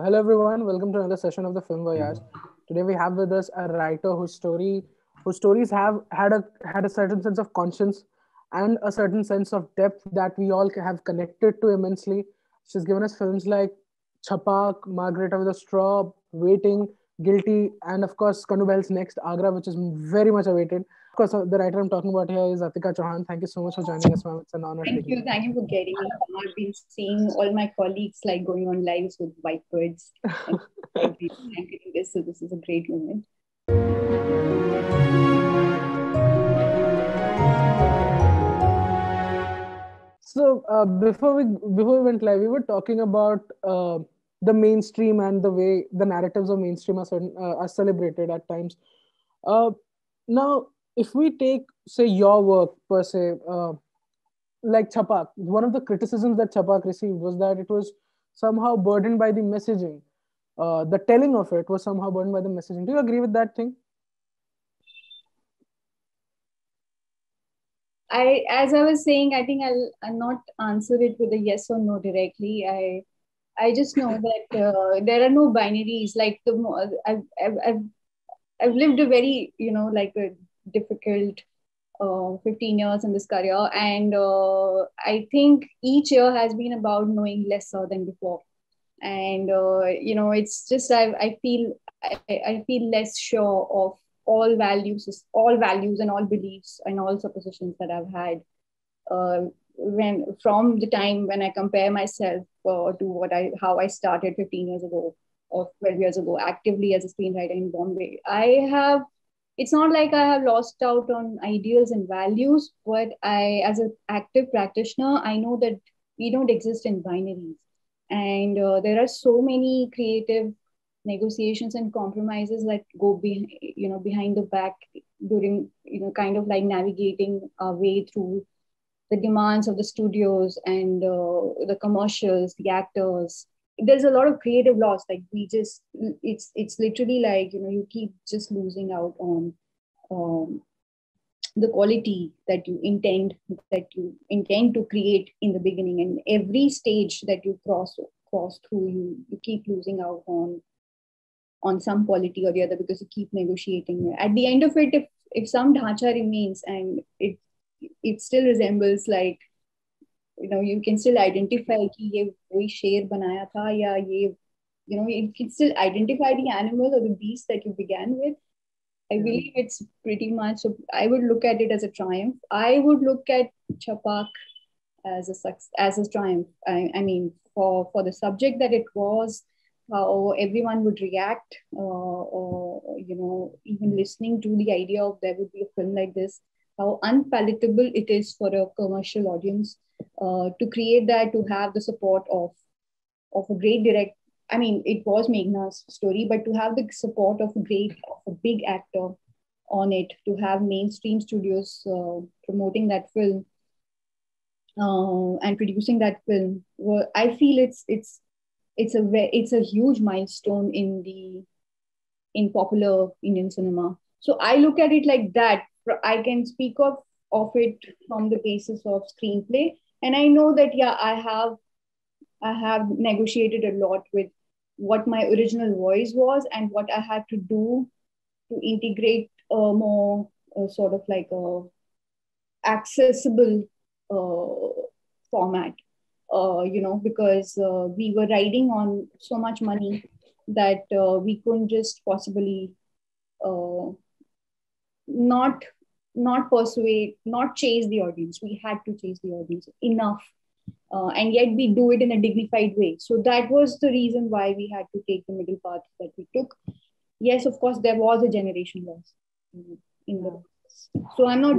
Hello, everyone. Welcome to another session of the Film Voyage. Today we have with us a writer whose story, whose stories have had a had a certain sense of conscience and a certain sense of depth that we all have connected to immensely. She's given us films like Chhapaak, Margarita with a Straw, Waiting, Guilty, and of course Kanu Behl's next Agra, which is very much awaited. Of course, the writer I'm talking about here is Atika Chohan. Thank you so much for joining us, ma'am. It's an honor. Thank you. Thank you for getting me. I've been seeing all my colleagues like going on lives with white birds. I'm getting this, so this is a great moment. So uh, before we before we went live, we were talking about uh, the mainstream and the way the narratives of mainstream are uh, are celebrated at times. Uh, now, if we take say your work per se uh, like Chhapaak one of the criticisms that Chhapaak received was that it was somehow burdened by the messaging uh, the telling of it was somehow burdened by the messaging do you agree with that thing I, as I was saying, I think I'll, I'll not answer it with a yes or no directly. I, I just know that uh, there are no binaries. Like the I've, I've, I've, I've lived a very, you know, like a difficult uh, 15 years in this career. And uh, I think each year has been about knowing lesser than before. And, uh, you know, it's just, I, I feel, I, I feel less sure of all values, all values and all beliefs and all suppositions that I've had. Uh, when from the time when I compare myself uh, to what I how I started 15 years ago or 12 years ago actively as a screenwriter in Bombay, I have it's not like I have lost out on ideals and values, but I, as an active practitioner, I know that we don't exist in binaries. And uh, there are so many creative negotiations and compromises that go behind, you know, behind the back during, you know, kind of like navigating our way through the demands of the studios and uh, the commercials, the actors, there's a lot of creative loss like we just it's it's literally like you know you keep just losing out on um, the quality that you intend that you intend to create in the beginning. And every stage that you cross cross through you you keep losing out on on some quality or the other because you keep negotiating. At the end of it if if some dhacha remains and it it still resembles like you know you can still identify कि ये वही शेर बनाया था you know you can still identify the animal or the beast that you began with I hmm. believe it's pretty much, I would look at it as a triumph. I would look at Chhapaak as a, success, as a triumph. I, I mean, for, for the subject that it was, uh, how everyone would react, uh, or, you know, even listening to the idea of there would be a film like this how unpalatable it is for a commercial audience uh, to create that, to have the support of of a great direct. I mean, it was Meghna's story, but to have the support of a great, of a big actor on it, to have mainstream studios uh, promoting that film uh, and producing that film, well, I feel it's it's it's a it's a huge milestone in the in popular Indian cinema. So I look at it like that. I can speak of of it from the basis of screenplay. And i know that yeah i have i have negotiated a lot with what my original voice was and what i had to do to integrate a more uh, sort of like a accessible uh, format. Uh, you know because uh, we were riding on so much money that uh, we couldn't just possibly uh, not not persuade, not chase the audience. We had to chase the audience enough. Uh, and yet we do it in a dignified way. So that was the reason why we had to take the middle path that we took. Yes, of course, there was a generation loss in, the so i'm not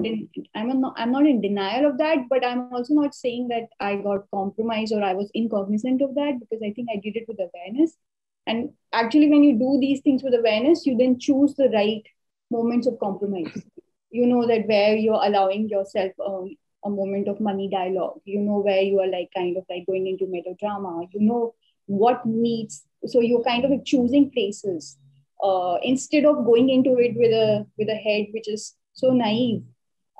i'm not i'm not in denial of that but i'm also not saying that i got compromised or i was incognizant of that because i think i did it with awareness and actually when you do these things with awareness you then choose the right moments of compromise you know that where you're allowing yourself um, a moment of money dialogue you know where you are like kind of like going into melodrama you know what needs so you're kind of choosing places uh, instead of going into it with a with a head which is so naive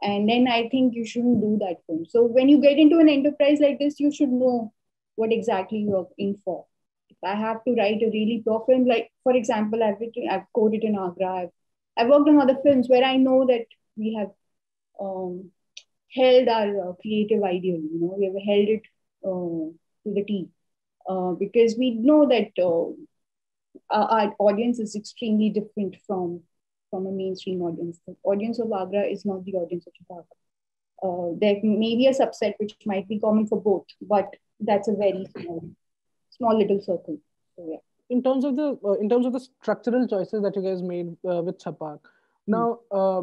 and then i think you shouldn't do that film so when you get into an enterprise like this you should know what exactly you're in for I have to write a really pro film. Like, for example, I've written, I've co-written Agra. I've, I've worked on other films where I know that we have um, held our uh, creative ideal. You know, we have held it uh, to the T uh, because we know that uh, our, our, audience is extremely different from from a mainstream audience. The audience of Agra is not the audience of Chhapaak. Uh, there may be a subset which might be common for both, but that's a very small, small little circle. So, yeah. In terms of the uh, in terms of the structural choices that you guys made uh, with Chhapaak, now uh,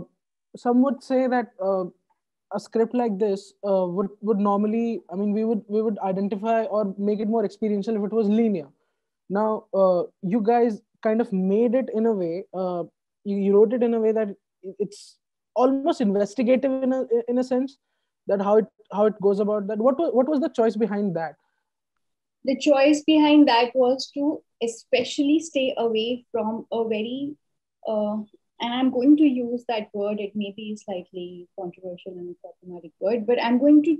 some would say that uh, a script like this uh, would would normally, I mean, we would we would identify or make it more experiential if it was linear. Now, you guys kind of made it in a way. You, you wrote it in a way that it's almost investigative in a in a sense that how it how it goes about that what was what was the choice behind that the choice behind that was to especially stay away from a very uh, and i'm going to use that word it may be slightly controversial and problematic word but i'm going to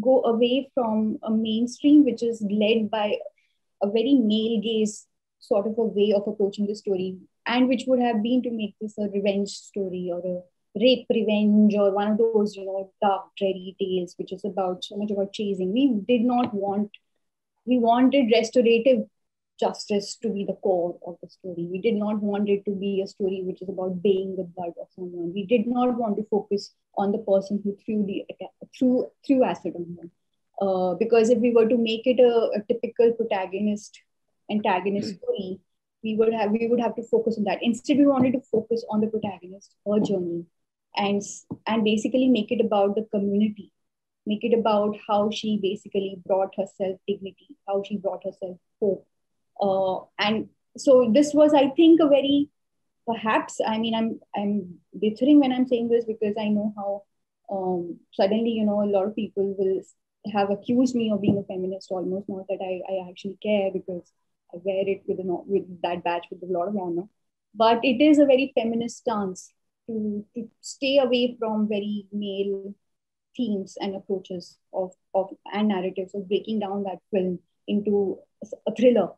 go away from a mainstream which is led by a very male gaze sort of a way of approaching the story and which would have been to make this a revenge story or a rape revenge or one of those you know dark dreary tales which is about so much about chasing. We did not want we wanted restorative justice to be the core of the story. We did not want it to be a story which is about baying the blood of someone. We did not want to focus on the person who threw the threw threw acid on him uh, because if we were to make it a, a typical protagonist antagonist mm-hmm. story we would have we would have to focus on that. Instead we wanted to focus on the protagonist her journey and and basically make it about the community. Make it about how she basically brought herself dignity how she brought herself hope. Uh, and so this was i think a very perhaps i mean i'm i'm dithering when i'm saying this because i know how um, suddenly you know a lot of people will have accused me of being a feminist almost not that i, I actually care because I wear it with, an, with that badge with a lot of honor. But it is a very feminist stance to, to stay away from very male themes and approaches of, of and narratives of breaking down that film into a thriller.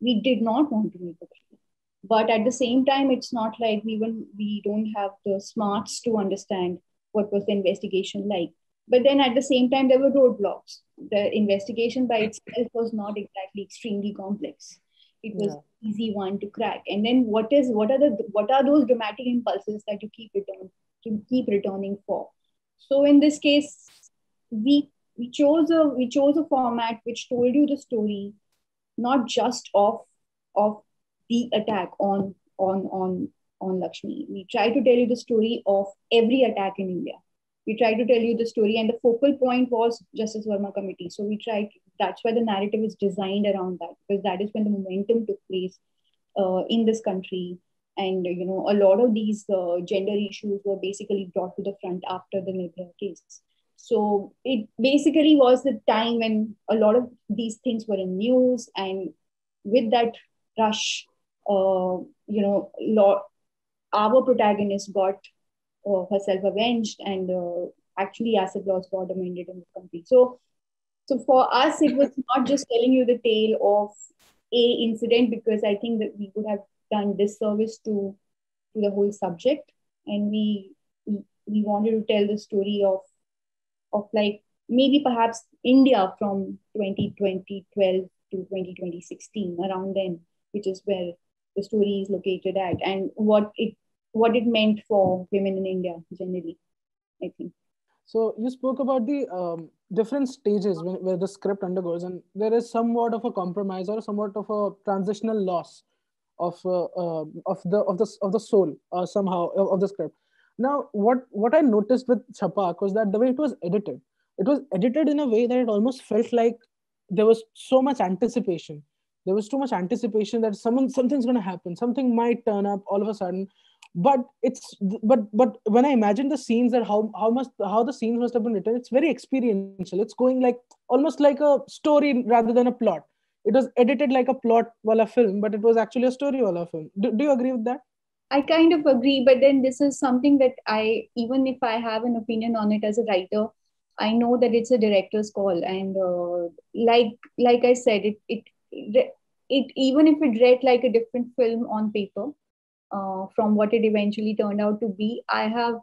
We did not want to make a thriller. But at the same time, it's not like we even we don't have the smarts to understand what was the investigation like. But then at the same time, there were roadblocks. The investigation by itself was not exactly extremely complex. It was yeah. easy one to crack. And then what is what are the what are those dramatic impulses that you keep return to keep returning for? So in this case, we we chose a we chose a format which told you the story, not just of of the attack on on on on Lakshmi. We try to tell you the story of every attack in India we tried to tell you the story and the focal point was justice verma committee so we tried that's why the narrative is designed around that because that is when the momentum took place uh, in this country and you know a lot of these uh, gender issues were basically brought to the front after the Nirbhaya case so it basically was the time when a lot of these things were in news and with that rush uh, you know lot, our protagonist got uh, herself avenged and uh, actually acid laws got amended in the country. So, so for us, it was not just telling you the tale of a incident because I think that we would have done disservice to to the whole subject, and we we wanted to tell the story of of like maybe perhaps India from 2012 to 2016 around then, which is where the story is located at, and what it what it meant for women in India generally, I think. So you spoke about the um, different stages when, where the script undergoes, and there is somewhat of a compromise or somewhat of a transitional loss of uh, uh, of the of the of the soul uh, somehow of, of the script. Now, what what I noticed with Chhapaak was that the way it was edited, it was edited in a way that it almost felt like there was so much anticipation. There was too much anticipation that someone something's going to happen, something might turn up all of a sudden, but it's but but when i imagine the scenes that how how much how the scenes must have been written it's very experiential. It's going like almost like a story rather than a plot. It was edited like a plot wala film but it was actually a story wala film. Do, do you agree with that? I kind of agree but then this is something that i even if i have an opinion on it as a writer i know that it's a director's call and uh, like like i said it it it even if it read like a different film on paper uh, from what it eventually turned out to be, I have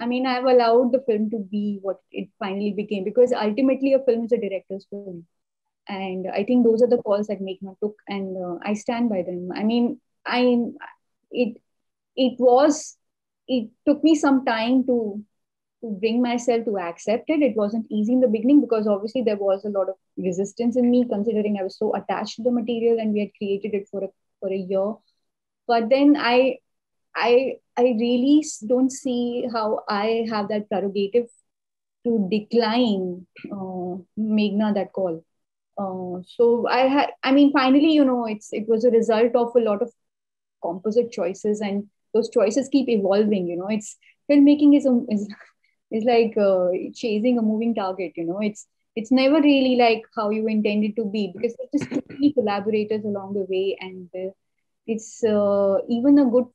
I mean, I've allowed the film to be what it finally became because ultimately a film is a director's film. And I think those are the calls that Meghna took, and uh, I stand by them. I mean, I it it was it took me some time to to bring myself to accept it. It wasn't easy in the beginning because obviously there was a lot of resistance in me, considering I was so attached to the material and we had created it for a for a year. But then I I I really don't see how I have that prerogative to decline uh, Meghna that call. Uh, so I I mean, finally, you know, it's it was a result of a lot of composite choices, and those choices keep evolving. You know, it's filmmaking is a, is is like uh, chasing a moving target. You know, it's it's never really like how you intended to be because there's just too many collaborators along the way, and it's uh, even a good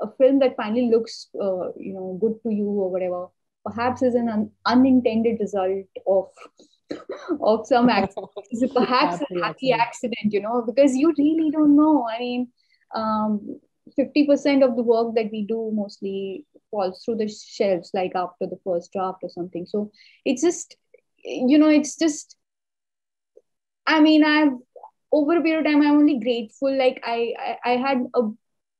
a film that finally looks uh, you know good to you or whatever perhaps is an un- unintended result of of some accident perhaps a happy accident. you know because you really don't know. I mean um, 50% of the work that we do mostly falls through the shelves like after the first draft or something. So it's just you know it's just i mean i've over a period of time i'm only grateful like i i, I had a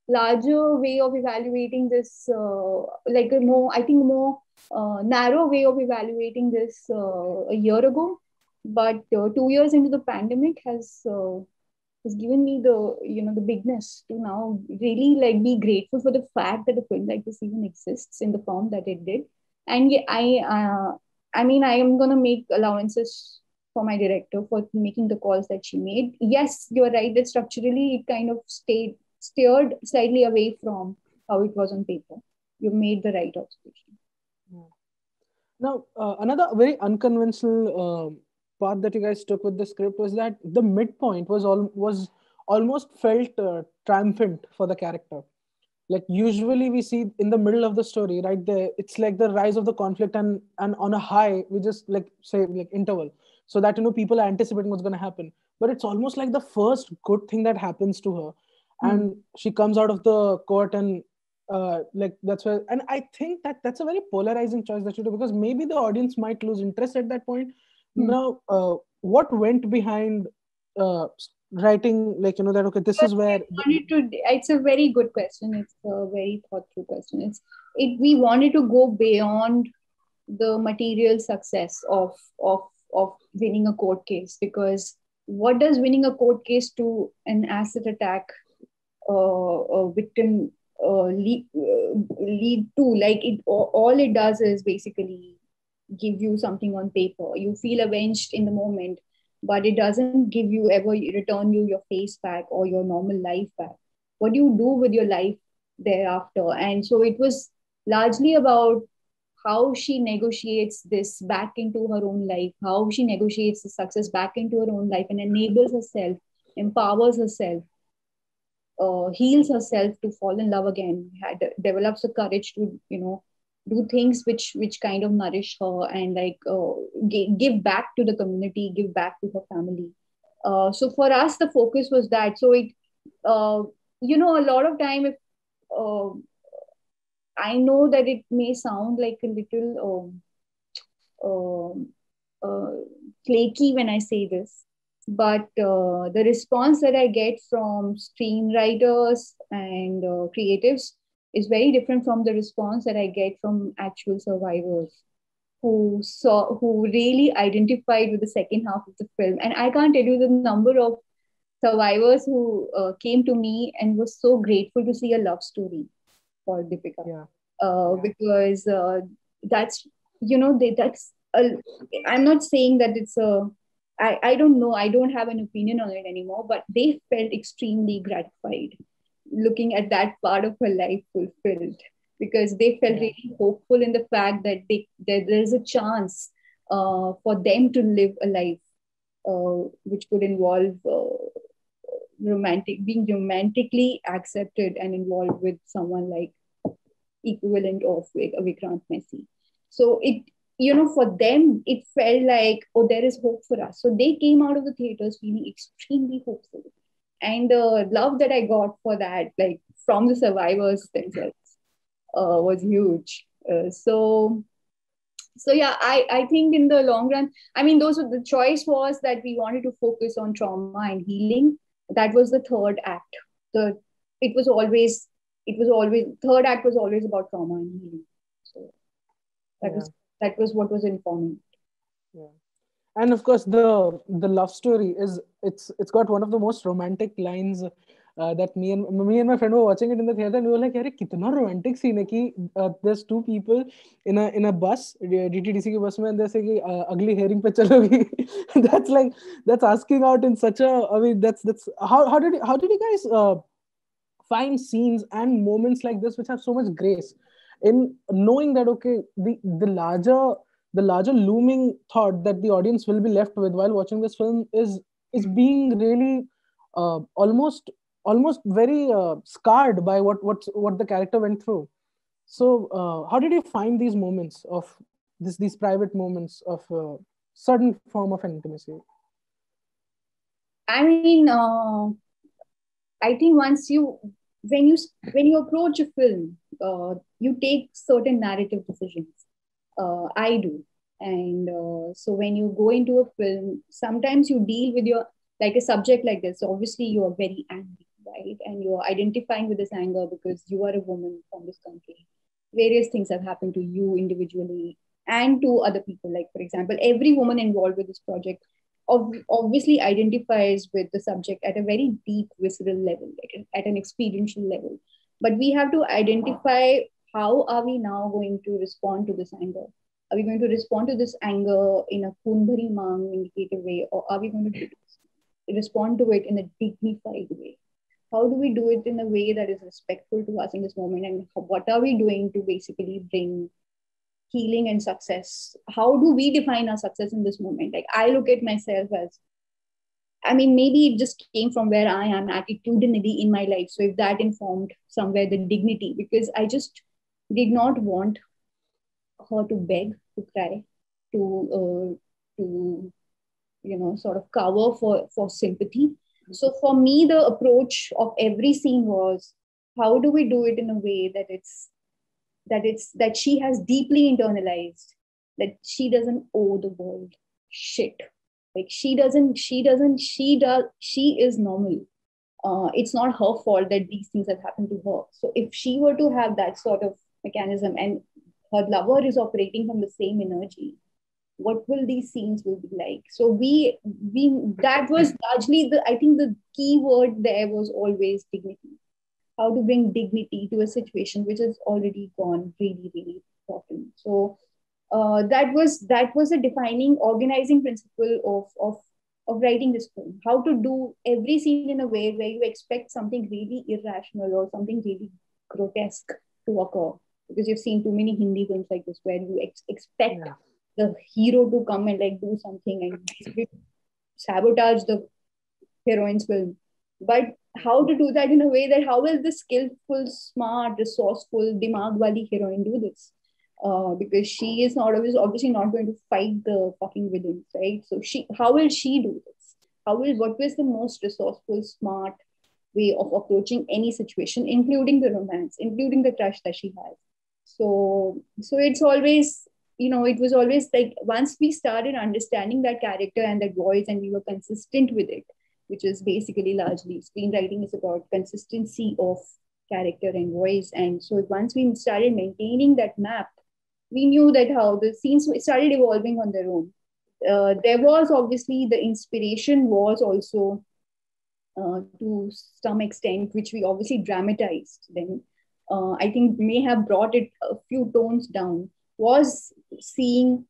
larger way of evaluating this, uh, like a more, I think, more uh, narrow way of evaluating this uh, a year ago. But uh, two years into the pandemic has uh, has given me the you know the bigness to now really like be grateful for the fact that a film like this even exists in the form that it did. And I, uh, I mean, I am gonna make allowances for my director for making the calls that she made. Yes, you're right that structurally it kind of stayed steered slightly away from how it was on paper. You made the right observation. Now, uh, another very unconventional uh, that you guys took with the script was that the midpoint was all was almost felt uh, triumphant for the character. Like usually we see in the middle of the story, right there, it's like the rise of the conflict, and and on a high we just like say like interval, so that you know people are anticipating what's going to happen. But it's almost like the first good thing that happens to her Hmm. and she comes out of the court and uh, like that's where and i think that that's a very polarizing choice that you do because maybe the audience might lose interest at that point mm. now uh, what went behind uh, writing like you know that okay this is where wanted to it's a very good question it's a very thought through question it's it we wanted to go beyond the material success of of of winning a court case because what does winning a court case to an acid attack uh, victim uh, lead, uh, lead to? Like it all it does is basically give you something on paper. You feel avenged in the moment but it doesn't give you ever return you your face back or your normal life back. What do you do with your life thereafter? And so it was largely about how she negotiates this back into her own life how she negotiates the success back into her own life and enables herself empowers herself uh, heals herself to fall in love again had develops the courage to you know do things which which kind of nourish her and like uh, g- give back to the community give back to her family. Uh, so for us the focus was that. So it uh, you know a lot of time if uh, i know that it may sound like a little um, um uh, flaky when i say this but uh, the response that I get from screenwriters and uh, creatives is very different from the response that I get from actual survivors who saw who really identified with the second half of the film. And I can't tell you the number of survivors who uh, came to me and was so grateful to see a love story for Deepika. Yeah. Uh, yeah. Because uh, that's you know they, that's a, I'm not saying that it's a I, I don't know, I don't have an opinion on it anymore, but they felt extremely gratified looking at that part of her life fulfilled because they felt yeah. really hopeful in the fact that they that there's a chance uh, for them to live a life uh, which could involve uh, romantic being romantically accepted and involved with someone like equivalent of Vikrant Massey. So it you know, for them, it felt like, oh, there is hope for us. So they came out of the theaters feeling extremely hopeful. And the love that I got for that, like from the survivors themselves, uh, was huge. Uh, so, so yeah, I, I think in the long run, I mean, those were the choice was that we wanted to focus on trauma and healing. That was the third act. The it was always it was always third act was always about trauma and healing. So that yeah. was that was what was informing yeah and of course the the love story is it's it's got one of the most romantic lines uh, that me and me and my friend were watching it in the theater and we were like "Yare, kitna romantic scene hai ki uh, there's two people in a in a bus DTDC ki bus mein and they say ki uh, agli hearing pe chalogi that's like that's asking out in such a I mean that's that's how how did how did you guys uh, find scenes and moments like this which have so much grace in knowing that okay the the larger the larger looming thought that the audience will be left with while watching this film is is being really uh, almost almost very uh, scarred by what what what the character went through. So uh, how did you find these moments of this these private moments of uh, certain form of intimacy? I mean uh, i think once you when you when you approach a film, uh, you take certain narrative decisions. Uh, I do, and uh, so when you go into a film, sometimes you deal with your like a subject like this. Obviously, you are very angry, right? And you are identifying with this anger because you are a woman from this country. Various things have happened to you individually and to other people. Like for example, every woman involved with this project obviously identifies with the subject at a very deep visceral level at an experiential level. But we have to identify how are we now going to respond to this anger? Are we going to respond to this anger in a kunbari mang indicative way or are we going to respond to it in a dignified way? How do we do it in a way that is respectful to us in this moment and what are we doing to basically bring healing and success. How do we define our success in this moment? Like i look at myself as i mean maybe it just came from where i am attitudinally in my life. So if that informed somewhere the dignity because i just did not want her to beg to cry to uh, to you know sort of cover for for sympathy. So for me the approach of every scene was how do we do it in a way that it's that it's that she has deeply internalized that she doesn't owe the world shit. Like she doesn't she doesn't she does she is normal. Uh, it's not her fault that these things have happened to her. So if she were to have that sort of mechanism and her lover is operating from the same energy what will these scenes will be like? So we we that was largely the i think the key word there was always dignity how to bring dignity to a situation which has already gone really, really rotten. So uh, that was that was a defining organizing principle of, of of writing this film. How to do every scene in a way where you expect something really irrational or something really grotesque to occur. Because you've seen too many Hindi films like this where you ex- expect yeah. the hero to come and like do something and sabotage the heroine's film. But how to do that in a way that how will the skillful, smart, resourceful, dimag wali heroine do this? Uh, because she is not always obviously not going to fight the fucking villains, right? So she, how will she do this? How will what was the most resourceful, smart way of approaching any situation, including the romance, including the crush that she has? So, so it's always you know it was always like once we started understanding that character and that voice and we were consistent with it which is basically largely screenwriting is about consistency of character and voice. And so once we started maintaining that map, we knew that how the scenes started evolving on their own. Uh, there was obviously the inspiration was also uh, to some extent, which we obviously dramatized then. Uh, I think may have brought it a few tones down, was seeing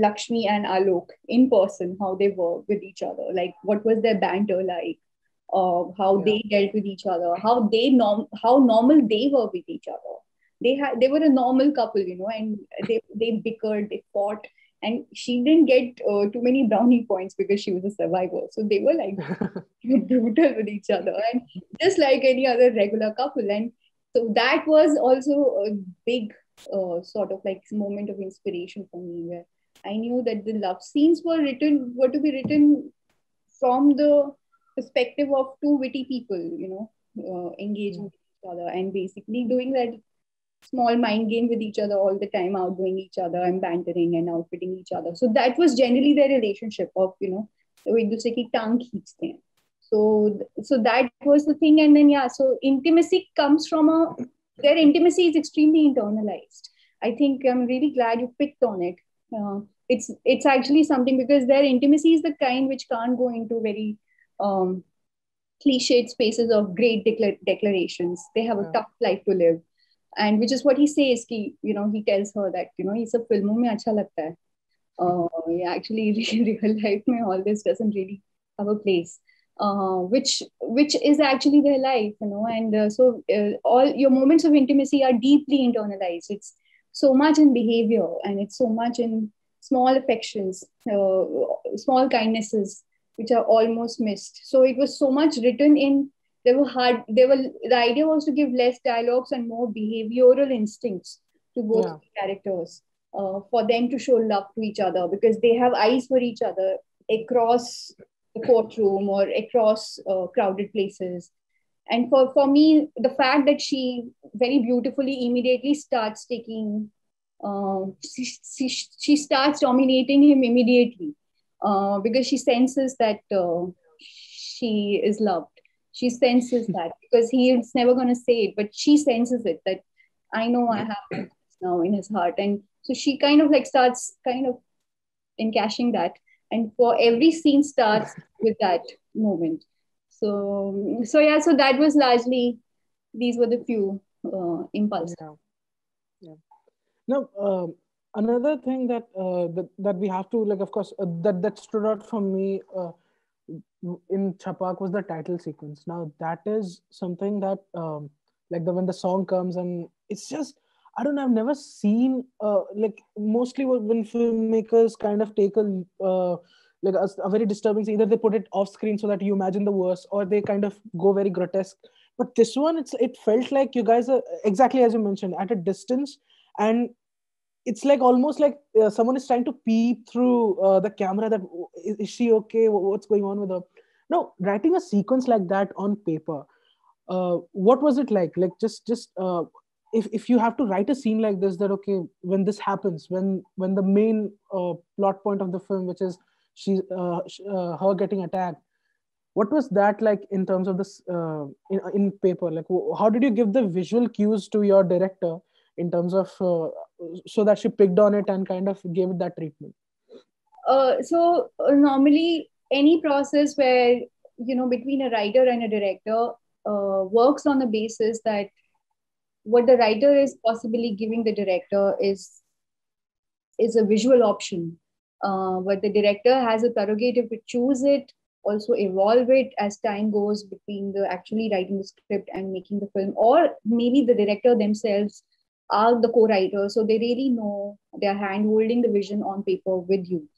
Lakshmi and Alok in person, how they work with each other, like what was their banter like, uh, how yeah. they dealt with each other, how they norm, how normal they were with each other. They had they were a normal couple, you know, and they they bickered, they fought, and she didn't get uh, too many brownie points because she was a survivor. So they were like brutal with each other, and just like any other regular couple, and so that was also a big uh, sort of like moment of inspiration for me where I knew that the love scenes were written were to be written from the perspective of two witty people, you know, uh, engaging with each other and basically doing that small mind game with each other all the time, outdoing each other and bantering and outfitting each other. So that was generally their relationship of, you know, वो एक दूसरे की टांग खींचते हैं so so that was the thing and then yeah so intimacy comes from a their intimacy is extremely internalized i think i'm really glad you picked on it uh, it's it's actually something because their intimacy is the kind which can't go into very um, cliched spaces of great decla- declarations. They have a tough life to live. And which is what he says ki, you know he tells her that you know he's a filmon mein acha lagta hai uh, yeah, actually real life mein all this doesn't really have a place. Uh, which which is actually their life you know and uh, so uh, all your moments of intimacy are deeply internalized. It's so much in behavior and it's so much in small affections uh, small kindnesses which are almost missed so it was so much written in there were hard there were the idea was to give less dialogues and more behavioral instincts to both yeah. characters uh, for them to show love to each other because they have eyes for each other across the courtroom or across uh, crowded places. And for, for me, the fact that she very beautifully immediately starts taking, uh, she, she, starts dominating him immediately uh, because she senses that uh, she is loved. She senses that because he is never going to say it, but she senses it that I know I have now in his heart. And so she kind of like starts kind of encashing that and for every scene starts with that moment so so yeah so that was largely these were the few uh, impulses yeah. Now um, another thing that, uh, that that we have to like of course uh, that that stood out for me uh, in Chhapaak was the title sequence now that is something that um, like the when the song comes and it's just I don't know. I've never seen uh, like mostly when filmmakers kind of take a uh, like a, a, very disturbing. scene. Either they put it off screen so that you imagine the worst, or they kind of go very grotesque. But this one, it's it felt like you guys are exactly as you mentioned at a distance, and it's like almost like uh, someone is trying to peep through uh, the camera. That is, is, she okay? What's going on with her? No, writing a sequence like that on paper. Uh, what was it like? Like just just uh, if, if you have to write a scene like this that okay when this happens when when the main uh, plot point of the film which is she uh, her getting attacked what was that like in terms of this in, in paper like how did you give the visual cues to your director in terms of uh, so that she picked on it and kind of gave it that treatment? Uh, so normally any process where you know between a writer and a director works on the basis that what the writer is possibly giving the director is is a visual option. Uh, but the director has a prerogative to choose it also evolve it as time goes between the actually writing the script and making the film or maybe the director themselves are the co-writers so they really know they're hand holding the vision on paper with you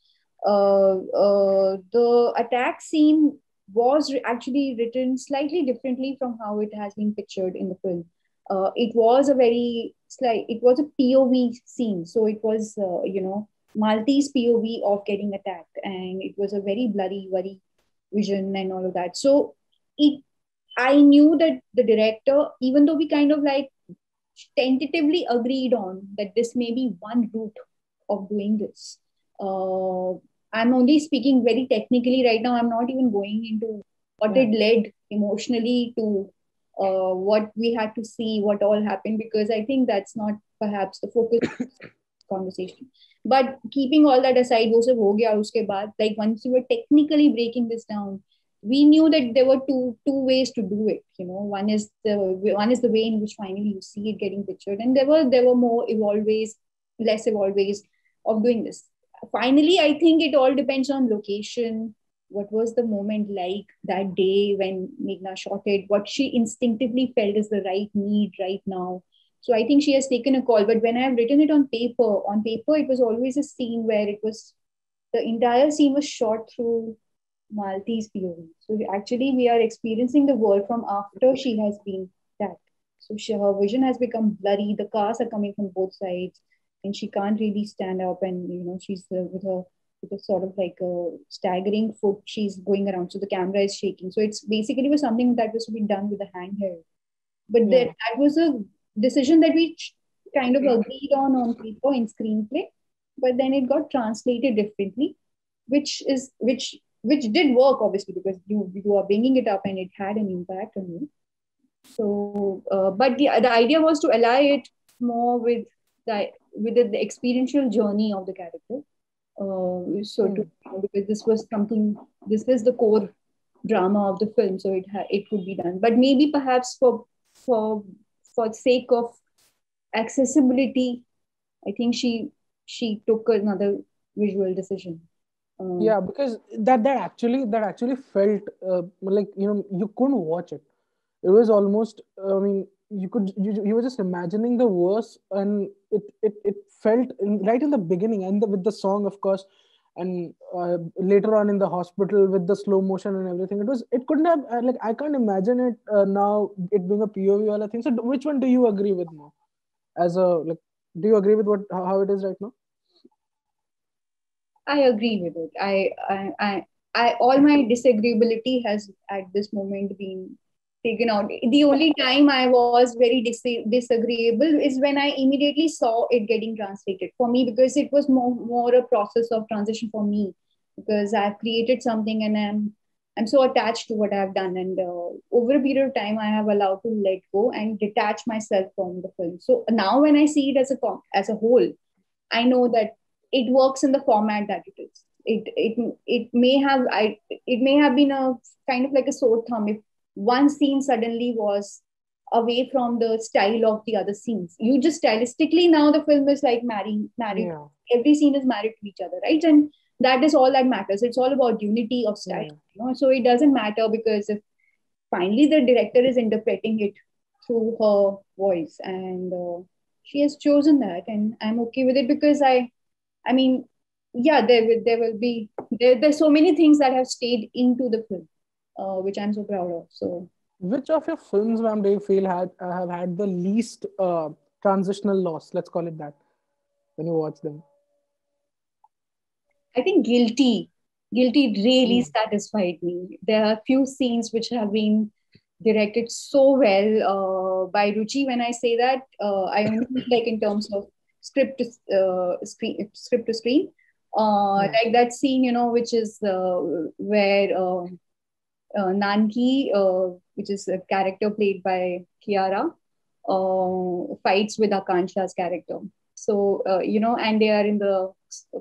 uh, uh, the attack scene was actually written slightly differently from how it has been pictured in the film uh, it was a very like it was a POV scene. So it was uh, you know Malti's POV of getting attacked, and it was a very bloody, worry vision and all of that. So it, I knew that the director, even though we kind of like tentatively agreed on that this may be one route of doing this. Uh, I'm only speaking very technically right now. I'm not even going into what yeah. it led emotionally to uh, what we had to see, what all happened, because I think that's not perhaps the focus conversation. But keeping all that aside, wo sab ho gaya uske baad, like once you were technically breaking this down, we knew that there were two two ways to do it. You know, one is the one is the way in which finally you see it getting pictured, and there were there were more evolved ways, less evolved ways of doing this. Finally, I think it all depends on location, what was the moment like that day when Meghna shot it, what she instinctively felt is the right need right now. So I think she has taken a call. But when I have written it on paper, on paper, it was always a scene where it was the entire scene was shot through Malti's POV. So actually, we are experiencing the world from after she has been that. So she, her vision has become blurry. The cars are coming from both sides and she can't really stand up and you know she's uh, with her with a sort of like a staggering foot she's going around so the camera is shaking so it's basically was something that was to be done with a handheld but yeah. that was a decision that we kind of agreed on on paper in screenplay but then it got translated differently which is which which did work obviously because you you are bringing it up and it had an impact on you. So uh, but the, the idea was to ally it more with the with the, the experiential journey of the character. Uh, so to, hmm. because this was something this is the core drama of the film so it ha- it could be done. But maybe perhaps for for for sake of accessibility i think she she took another visual decision um, yeah because that that actually that actually felt uh, like you know you couldn't watch it. It was almost i mean you could you, you were just imagining the worst and it it, it felt in, right in the beginning and the, with the song of course and uh, later on in the hospital with the slow motion and everything it was it couldn't have uh, like i can't imagine it uh, now it being a pov all thing so which one do you agree with more? As a like do you agree with what how it is right now i agree with it i i i, I all my disagreeability has at this moment been taken out. The only time I was very dis- disagreeable is when I immediately saw it getting translated for me because it was more, more a process of transition for me because I've created something and I'm I'm so attached to what I've done. And uh, over a period of time, I have allowed to let go and detach myself from the film. So now when I see it as a as a whole, I know that it works in the format that it is. It it it may have I it may have been a kind of like a sore thumb if one scene suddenly was away from the style of the other scenes. You just stylistically now the film is like marrying, married. Yeah. Every scene is married to each other, right? And that is all that matters. It's all about unity of style. Yeah. You know? So it doesn't matter because if finally the director is interpreting it through her voice and uh, she has chosen that and I'm okay with it because I, I mean, yeah, there will, there will be, there, there's so many things that have stayed into the film uh, which I'm so proud of. So, which of your films, ma'am, do you feel had uh, have had the least uh, transitional loss? Let's call it that. When you watch them, I think Guilty. Guilty really mm. satisfied me. There are a few scenes which have been directed so well uh, by Ruchi. When I say that, uh, I only mean like in terms of script to uh, screen, script to screen. Uh, yeah. Like that scene, you know, which is uh, where uh, uh, Nanki, uh, which is a character played by Kiara, uh, fights with Akansha's character. So, uh, you know, and they are in the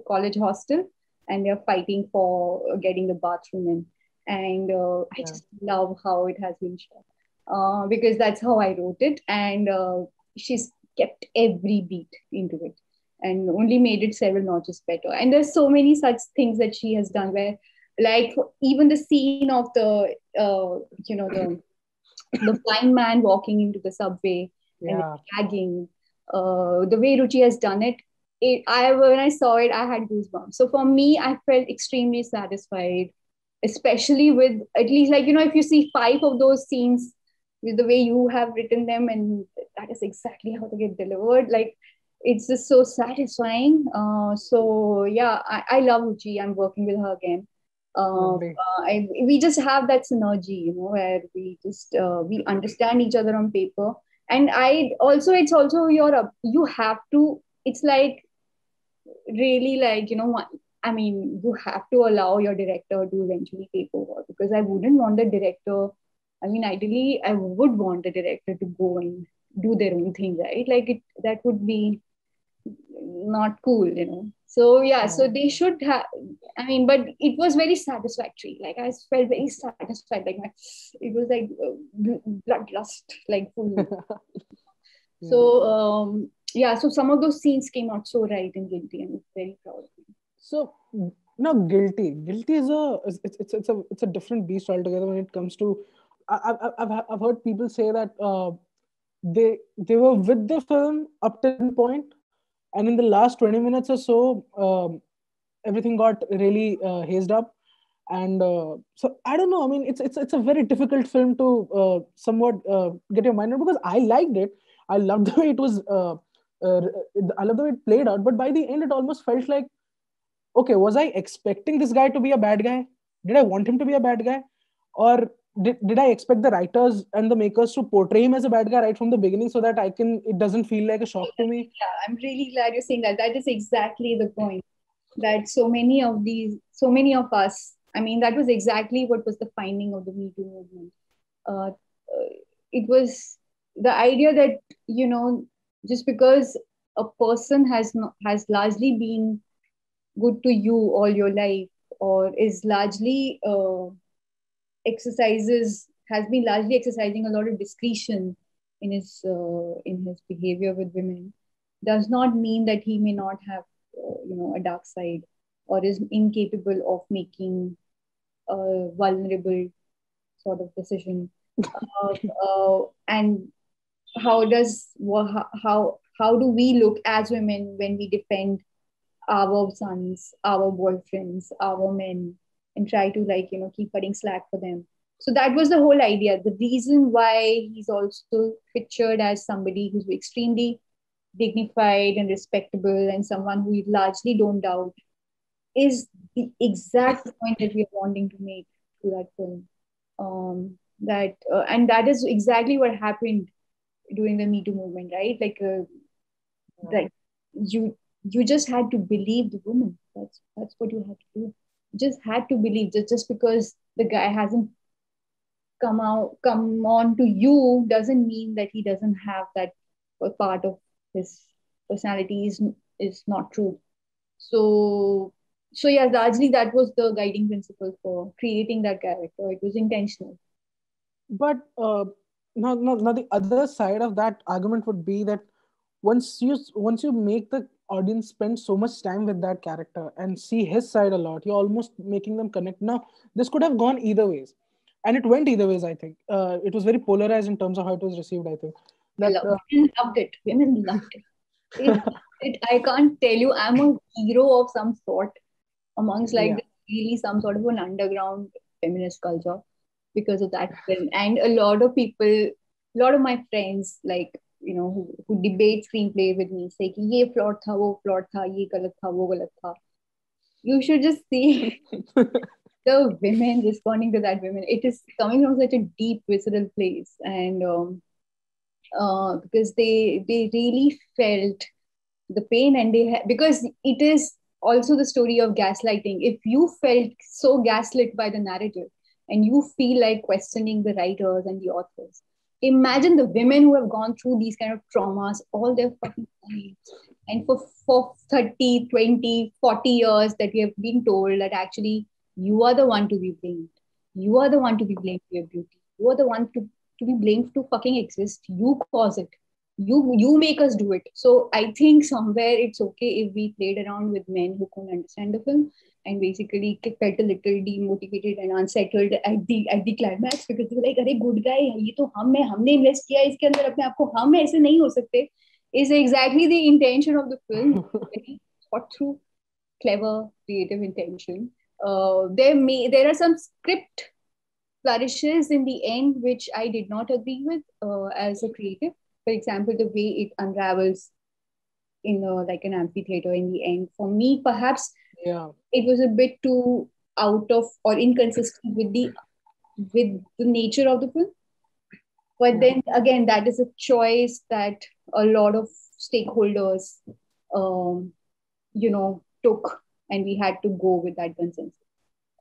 college hostel and they're fighting for getting the bathroom in. And uh, I just love how it has been shot uh, because that's how I wrote it. And she's kept every beat into it and only made it several notches better. And there's so many such things that she has done where like even the scene of the uh, you know the the blind man walking into the subway yeah. and gagging uh, the way ruchi has done it it i when i saw it i had goosebumps so for me i felt extremely satisfied especially with at least like you know if you see five of those scenes with the way you have written them and that is exactly how they get delivered. Like it's just so satisfying. Uh, so yeah I, I love Ruchi. i'm working with her again. Uh, uh, I, we just have that synergy you know where we just uh, we understand each other on paper. And i also it's also your you have to it's like really like you know i mean you have to allow your director to eventually take over because i wouldn't want the director i mean ideally i would want the director to go and do their own thing right? Like it that would be not cool you know? So yeah so they should have i mean but it was very satisfactory. Like i felt very satisfied. Like my it was like uh, bloodlust like full. Yeah. so um yeah so some of those scenes came out so right and guilty and very proud of me. So no guilty. Guilty is a it's, it's, it's a it's a different beast altogether when it comes to I, I've, I've, I've heard people say that uh, they they were with the film up to the point and in the last 20 minutes or so um, everything got really uh, hazed up and uh, so i don't know i mean it's it's it's a very difficult film to uh, somewhat uh, get your mind on because i liked it i loved the way it was uh, I loved the way it played out. But by the end, it almost felt like, okay, was I expecting this guy to be a bad guy? Did I want him to be a bad guy, or did, did I expect the writers and the makers to portray him as a bad guy right from the beginning so that I can it doesn't feel like a shock to me? Yeah, I'm really glad you're saying that. That is exactly the point. That so many of these, so many of us, I mean, that was exactly what was the finding of the Me Too movement. Uh, uh, it was the idea that you know just because a person has not, has largely been good to you all your life or is largely uh, exercises has been largely exercising a lot of discretion in his uh, in his behavior with women does not mean that he may not have uh, you know a dark side or is incapable of making a vulnerable sort of decision. Uh, uh and how does how how do we look as women when we defend our sons our boyfriends our men and try to like you know keep cutting slack for them. So that was the whole idea. The reason why he's also pictured as somebody who's extremely dignified and respectable and someone who we largely don't doubt is the exact point that we are wanting to make through that film. Um, that uh, and that is exactly what happened during the me too movement right? Like uh, like you you just had to believe the woman. That's that's what you had to do just had to believe that just because the guy hasn't come out come on to you doesn't mean that he doesn't have that part of his personality is is not true. So so yeah largely that was the guiding principle for creating that character. It was intentional. But uh, now, now, now the other side of that argument would be that once you once you make the audience spend so much time with that character and see his side a lot you're almost making them connect. Now this could have gone either ways. And it went either ways i think. Uh, it was very polarized in terms of how it was received i think. That, loved, uh, women loved it. Women loved it. it, it. I can't tell you i'm a hero of some sort amongst like yeah. really some sort of an underground feminist culture because of that film. And a lot of people a lot of my friends like you know who, who debate screenplay with me say कि ये plot था वो plot था ये गलत था वो गलत था you should just see the women responding to that women it is coming from such a deep visceral place and um, uh, because they they really felt the pain and they ha- because it is also the story of gaslighting if you felt so gaslit by the narrative and you feel like questioning the writers and the authors imagine the women who have gone through these kind of traumas all their fucking lives. And for, for 30 20 40 years that we have been told that actually you are the one to be blamed. You are the one to be blamed for your beauty. You are the one to, to be blamed to fucking exist. You cause it you you make us do it so i think somewhere it's okay if we played around with men who couldn't understand the film and basically felt a little demotivated and unsettled at the at the climax because they were like अरे good guy ये तो हम है हमने invest किया इसके अंदर अपने आप को हम ऐसे नहीं हो सकते is exactly the intention of the film very thought through clever creative intention uh, there may there are some script flourishes in the end which I did not agree with uh, as a creative for example the way it unravels in a, like an amphitheater in the end for me perhaps yeah. it was a bit too out of or inconsistent with the with the nature of the film. But then again that is a choice that a lot of stakeholders um, you know took and we had to go with that consensus.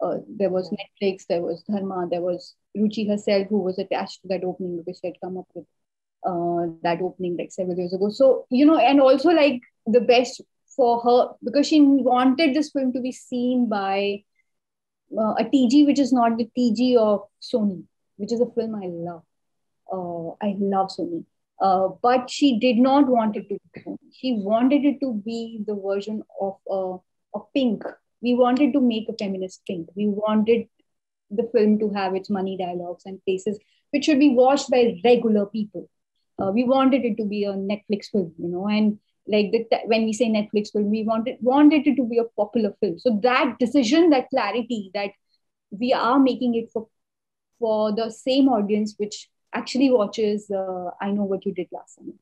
Uh, there was netflix there was dharma there was ruchi herself who was attached to that opening because she had come up with uh, that opening like several years ago so you know and also like the best for her because she wanted this film to be seen by uh, a TG which is not the TG of Soni, which is a film I love. Uh, I love Soni. Uh, but she did not want it to be She wanted it to be the version of a, a pink. We wanted to make a feminist pink. We wanted the film to have its money dialogues and faces, which should be watched by regular people Uh, we wanted it to be a Netflix film, you know, and like the, when we say netflix film we wanted wanted it to be a popular film so that decision that clarity that we are making it for for the same audience which actually watches uh, i know what you did last summer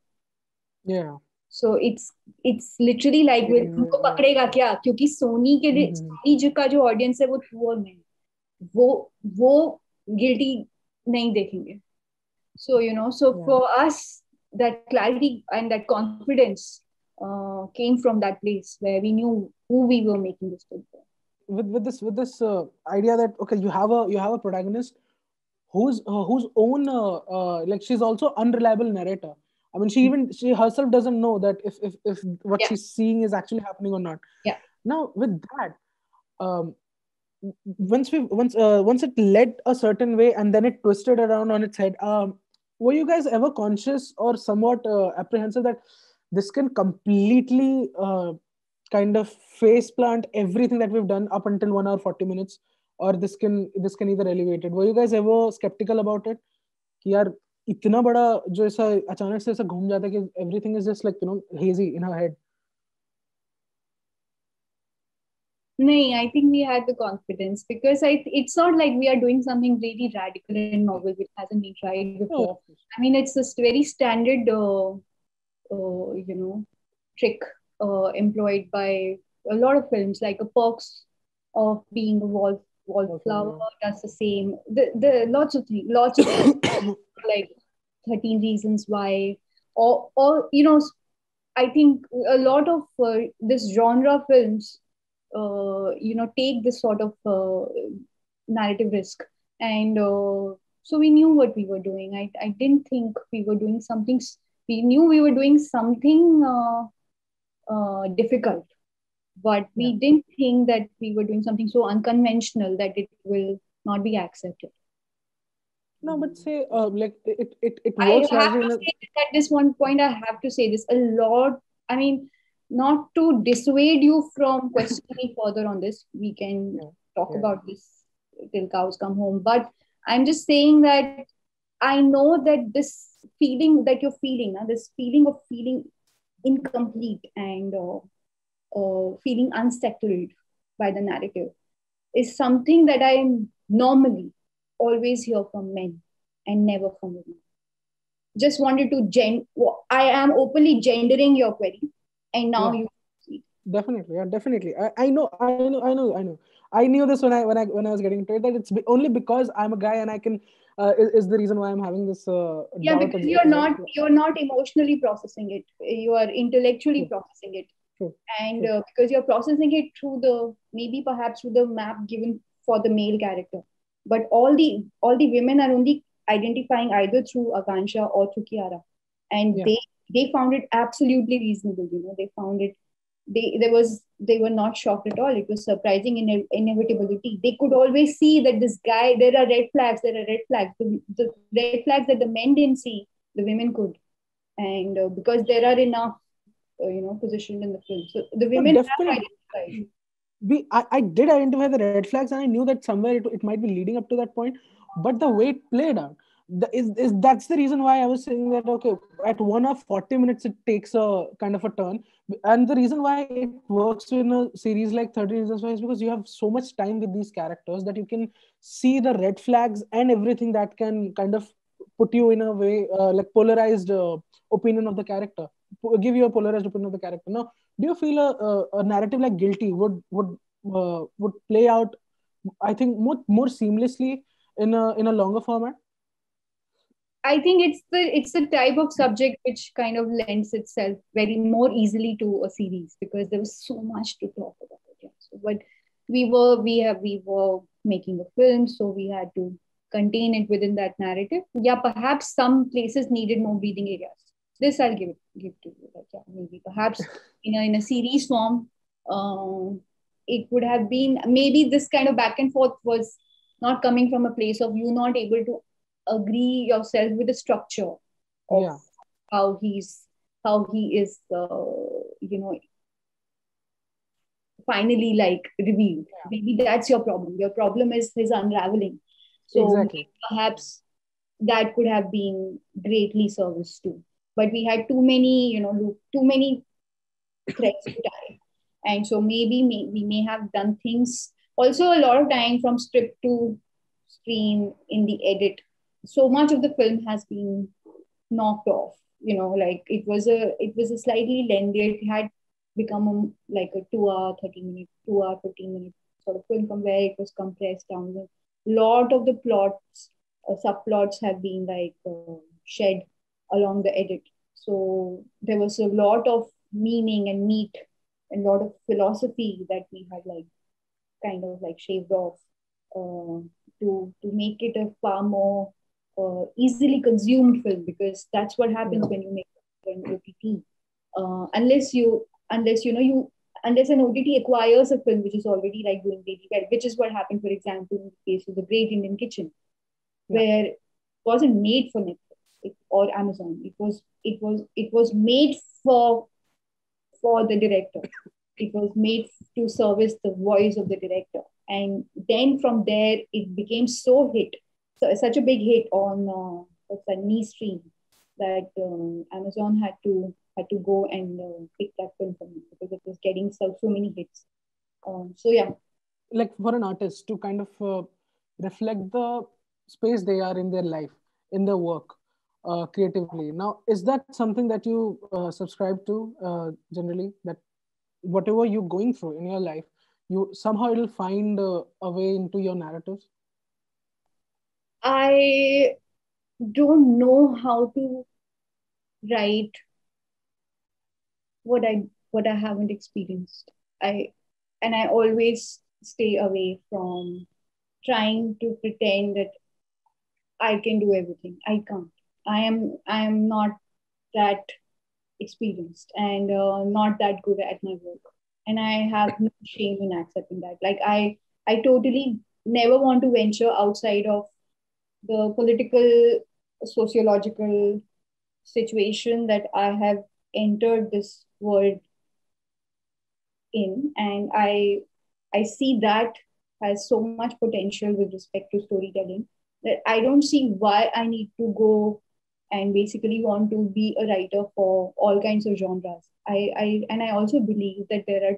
yeah so it's it's literally like with उनको पकड़ेगा क्या क्योंकि सोनी के लिए सोनी जी का जो audience है वो पुअर नहीं वो वो गिल्टी नहीं देखेंगे So you know so yeah. for us that clarity and that confidence uh, came from that place where we knew who we were making this film for with with this with this uh, idea that okay you have a you have a protagonist whose uh, whose own uh, uh, like she's also unreliable narrator i mean she hmm. even she herself doesn't know that if if, if what yeah. she's seeing is actually happening or not yeah now with that um once we once uh, once it led a certain way and then it twisted around on its head um were you guys ever conscious or somewhat uh, apprehensive that this can completely uh, kind of face plant everything that we've done up until one hour 40 minutes or this can this can either elevate it were you guys ever skeptical about it कि यार इतना बड़ा जो ऐसा अचानक से ऐसा घूम जाता है कि everything is just like you know hazy in her head No, I think we had the confidence because I, it's not like we are doing something really radical and novel which hasn't been tried before. Oh. I mean, it's just very standard, uh, uh, you know, trick uh, employed by a lot of films, like a perks of being a wall wallflower does the same. The, the lots of things, lots of things, like 13 reasons why, or or you know, I think a lot of uh, this genre films, you know, take this sort of uh, narrative risk, and uh, so we knew what we were doing. I I didn't think we were doing something. We knew we were doing something uh, uh, difficult but we yeah. didn't think that we were doing something so unconventional that it will not be accepted no but say uh, like it it, it works I have to a... say at this one point i have to say this a lot i mean not to dissuade you from questioning further on this we can yeah. talk yeah. about this till cows come home but i'm just saying that i know that this feeling that you're feeling uh, this feeling of feeling incomplete and uh, uh, feeling unsettled by the narrative is something that I normally always hear from men and never from women. Just wanted to gen. I am openly gendering your query, and now yeah. you. Definitely, yeah, definitely. I, I know, I know, I know, I know. I knew this when I when I when I was getting into it that it's only because I'm a guy and I can uh, is, is, the reason why I'm having this. Uh, yeah, because you're not you're not emotionally processing it. You are intellectually True. processing it, True. and True. Uh, because you're processing it through the maybe perhaps through the map given for the male character. But all the all the women are only identifying either through Akansha or through Kiara, and yeah. they they found it absolutely reasonable. You know, they found it they there was they were not shocked at all. It was surprising in inevitability. They could always see that this guy. There are red flags. There are red flags. The, the red flags that the men didn't see, the women could, and uh, because there are enough, uh, you know, positioned in the film, so the women identified. We, I, I did identify the red flags, and I knew that somewhere it, it might be leading up to that point, but the way it played out, is, is that's the reason why I was saying that okay, at one of 40 minutes it takes a kind of a turn. And the reason why it works in a series like 13 Reasons Why is because you have so much time with these characters that you can see the red flags and everything that can kind of put you in a way uh, like polarized uh, opinion of the character, give you a polarized opinion of the character. Now, do you feel a, a, a narrative like Guilty would would uh, would play out? I think more more seamlessly in a in a longer format I think it's the it's the type of subject which kind of lends itself very more easily to a series because there was so much to talk about. Yeah. So, but we were we have we were making a film, so we had to contain it within that narrative. Yeah, perhaps some places needed more breathing areas. This I'll give it give to you. Like, yeah, maybe perhaps in a in a series form, um, it would have been maybe this kind of back and forth was not coming from a place of you not able to agree yourself with the structure of yeah. how he's how he is uh, you know finally like revealed. Yeah. maybe that's your problem. Your problem is his unraveling. So exactly. perhaps that could have been greatly service too. But we had too many you know too many threads to tie. And so maybe may, we may have done things. Also a lot of time from script to screen in the edit so much of the film has been knocked off. You know, like it was a it was a slightly lengthy. It had become a, like a two hour, 30 minute, two hour, 15 minute sort of film from where it was compressed down. A lot of the plots, uh, subplots have been like uh, shed along the edit. So there was a lot of meaning and meat and a lot of philosophy that we had like kind of like shaved off uh, to to make it a far more uh, easily consumed film because that's what happens when you make an OTT. Uh, unless you unless you know you unless an OTT acquires a film which is already like doing really well, which is what happened, for example, in the case of the Great Indian Kitchen, yeah. where it wasn't made for Netflix or Amazon. It was it was it was made for for the director. It was made to service the voice of the director. And then from there, it became so hit, so such a big hit on uh, what's that, NeeStream that um, Amazon had to had to go and uh, pick that film from me because it was getting so, so many hits. Um, so yeah. Like for an artist to kind of uh, reflect the space they are in their life, in their work, uh, creatively. Now, is that something that you uh, subscribe to uh, generally? That whatever you're going through in your life, you somehow it'll find uh, a way into your narratives. I don't know how to write what I what I haven't experienced. I and I always stay away from trying to pretend that I can do everything. I can't. I am I am not that experienced and uh, not that good at my work. And I have no shame in accepting that. Like I I totally never want to venture outside of the political sociological situation that I have entered this world in and i i see that has so much potential with respect to storytelling that i don't see why i need to go and basically want to be a writer for all kinds of genres. I i and i also believe that there are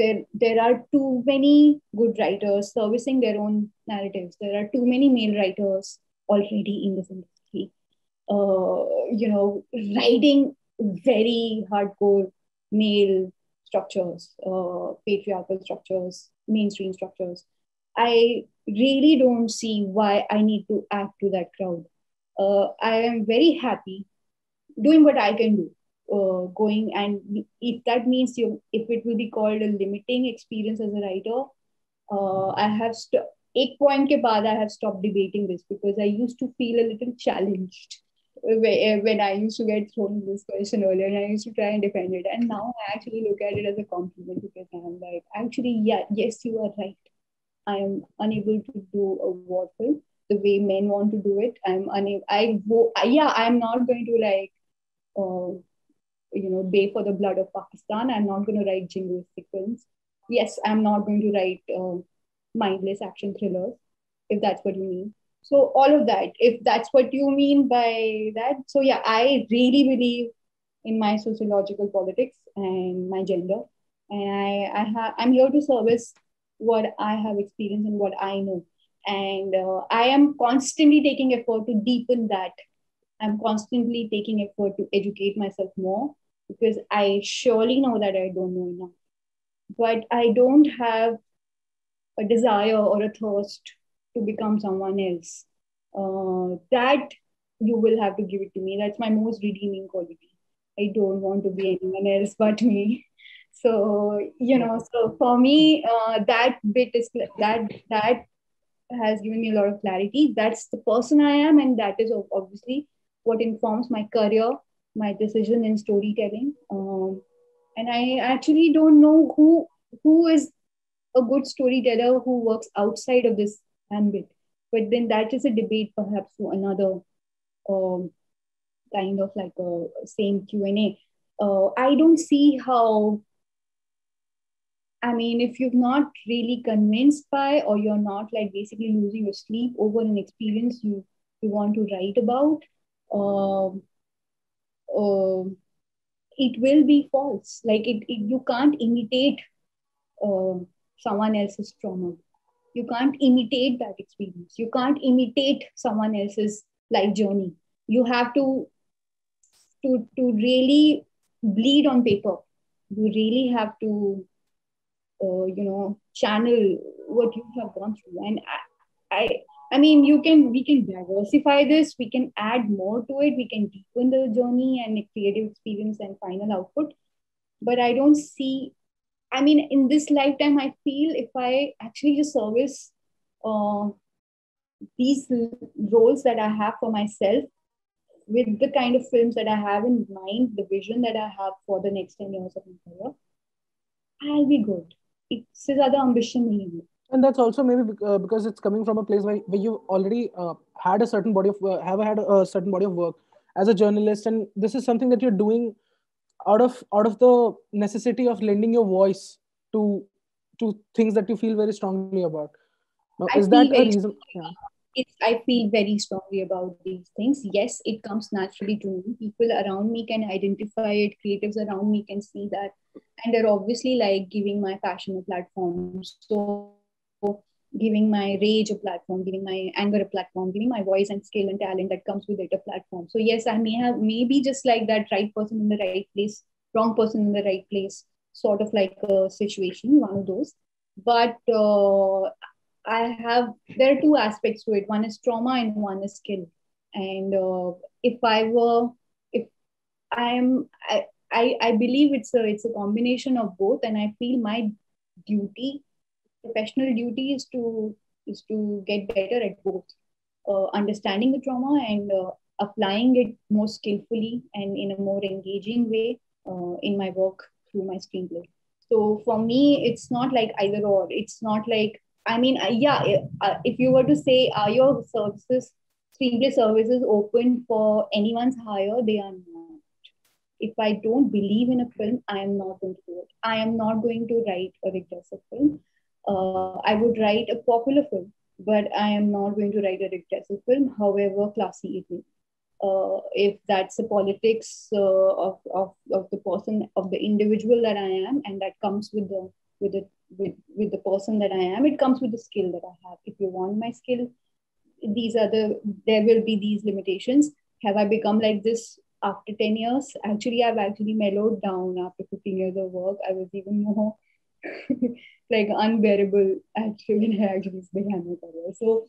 there there are too many good writers servicing their own narratives there are too many male writers already in this industry uh, you know writing very hardcore male structures, uh, patriarchal structures, mainstream structures. I really don't see why I need to act to that crowd. Uh, I am very happy doing what I can do Uh, going and if that means you, if it will be called a limiting experience as a writer, uh, I have st- एक point के बाद I have stopped debating this because I used to feel a little challenged when I used to get thrown this question earlier, and I used to try and defend it. And now I actually look at it as a compliment because I'm like, actually, yeah, yes, you are right. I am unable to do a war film the way men want to do it. I'm unable. I go. Yeah, I'm not going to like, uh, you know, bay for the blood of Pakistan. I'm not going to write jingoistic films. Yes, I'm not going to write uh, mindless action thrillers, if that's what you mean. So all of that if that's what you mean by that. So yeah i really believe in my sociological politics and my gender. And i i have i'm here to service what i have experienced and what i know. And uh, i am constantly taking effort to deepen that. I'm constantly taking effort to educate myself more because i surely know that i don't know enough but i don't have a desire or a thirst to become someone else. Uh, that you will have to give it to me. That's my most redeeming quality. I don't want to be anyone else but me. So you know, so for me, uh, that bit is that that has given me a lot of clarity. That's the person I am, and that is obviously what informs my career, my decision in storytelling. Um, and I actually don't know who who is a good storyteller who works outside of this ambit. But then that is a debate perhaps for another um, kind of like a same Q&A. Uh, I don't see how, I mean, if you're not really convinced by or you're not like basically losing your sleep over an experience you, you want to write about, uh, uh, it will be false. Like it, it you can't imitate uh, someone else's trauma. You can't imitate that experience. You can't imitate someone else's life journey. You have to to to really bleed on paper. You really have to uh, you know channel what you have gone through. And I, I i mean you can we can diversify this we can add more to it we can deepen the journey and creative experience and final output but i don't see i mean in this lifetime i feel if i actually just service uh, these roles that i have for myself with the kind of films that I have in mind, the vision that I have for the next 10 years of my career, I'll be good. It's other ambition. And that's also maybe uh, because it's coming from a place where, where you already uh, had a certain body of uh, have had a certain body of work as a journalist, and this is something that you're doing out of out of the necessity of lending your voice to to things that you feel very strongly about. Now, is that a reason? Yeah it's I feel very strongly about these things. Yes, it comes naturally to me. People around me can identify it, creatives around me can see that. And they're obviously like giving my passion a platform. So giving my rage a platform, giving my anger a platform, giving my voice and skill and talent that comes with it a platform. So yes, I may have maybe just like that right person in the right place, wrong person in the right place, sort of like a situation, one of those. But uh, I have there are two aspects to it. One is trauma and one is skill. And uh, if I were, if I am, I, I I believe it's a it's a combination of both, and I feel my duty, professional duty, is to is to get better at both, uh, understanding the trauma and uh, applying it more skillfully and in a more engaging way uh, in my work through my screenplay. So for me, it's not like either or. It's not like I mean, yeah, if you were to say, are your services, screenplay services open for anyone's hire? They are not. If I don't believe in a film, I am not going to do it. I am not going to write a regressive film. Uh, I would write a popular film, but I am not going to write a regressive film, however classy it may uh, if that's the politics uh, of, of, of the person, of the individual that I am, and that comes with the with the with, with the person that I am. It comes with the skill that I have. If you want my skill, these are the there will be these limitations. Have I become like this after 10 years? Actually, I've actually mellowed down after 15 years of work. I was even more like unbearable actually when I actually began my career. So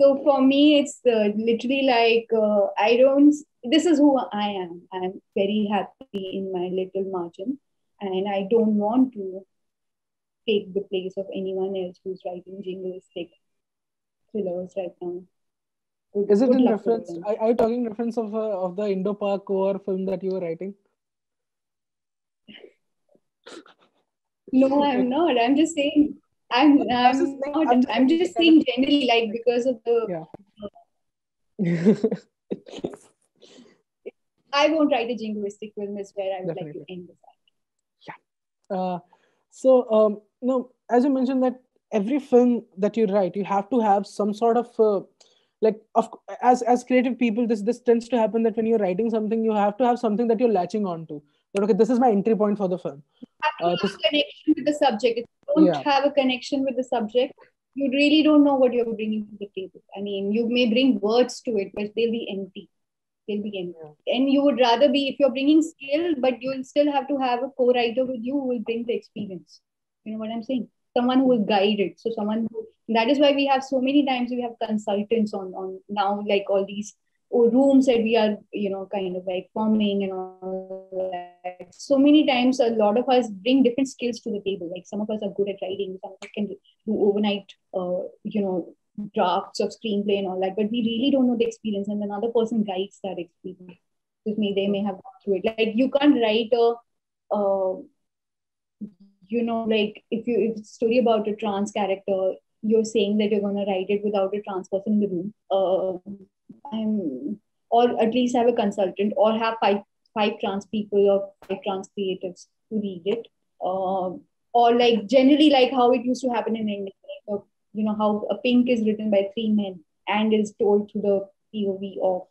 so for me, it's uh, literally like uh, I don't. This is who I am. I'm very happy in my little margin, and I don't want to take the place of anyone else who's writing jingoistic thrillers right now. Good, Is it in reference? Are, are, you talking reference of uh, of the Indo Pak War film that you were writing? No, I'm not. I'm just saying. I'm. I'm, I'm not. I'm, I'm just saying generally, like because of the. Yeah. I won't write a jingoistic film. Is where I would Definitely. like to end this. Yeah. Uh, so um, no, as you mentioned that every film that you write, you have to have some sort of uh, like of as as creative people, this this tends to happen that when you're writing something, you have to have something that you're latching on to. That okay, this is my entry point for the film. Uh, this, connection with the subject. If you don't yeah. have a connection with the subject, you really don't know what you're bringing to the table. I mean, you may bring words to it, but they'll be empty. They'll be empty. Yeah. And you would rather be if you're bringing skill, but you'll still have to have a co-writer with you who will bring the experience. You know what I'm saying? Someone who will guide it. So someone who that is why we have so many times we have consultants on on now like all these rooms that we are you know kind of like forming and all that. So many times a lot of us bring different skills to the table. Like some of us are good at writing, some of us can do overnight uh, you know drafts of screenplay and all that, but we really don't know the experience, and another person guides that experience. Me, they may have gone through it. Like you can't write a uh, you know, like if you if it's story about a trans character, you're saying that you're gonna write it without a trans person in the room. Uh, I'm, or at least have a consultant, or have five five trans people or five trans creatives to read it. Uh, or like generally like how it used to happen in India, like, you know how a pink is written by three men and is told through the POV of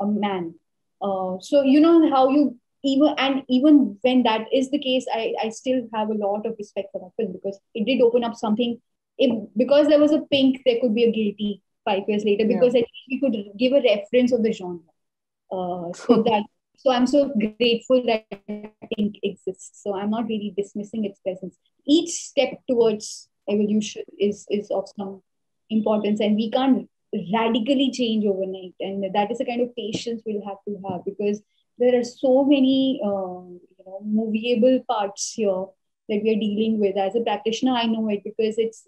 a man. Uh, so you know how you even and even when that is the case, I, I still have a lot of respect for that film because it did open up something. If, because there was a pink, there could be a guilty five years later because yeah. at least we could give a reference of the genre. Uh, so that so I'm so grateful that think exists. So I'm not really dismissing its presence. Each step towards evolution is is of some importance, and we can't radically change overnight. And that is the kind of patience we'll have to have because there are so many uh, you know movable parts here that we are dealing with. As a practitioner, I know it because it's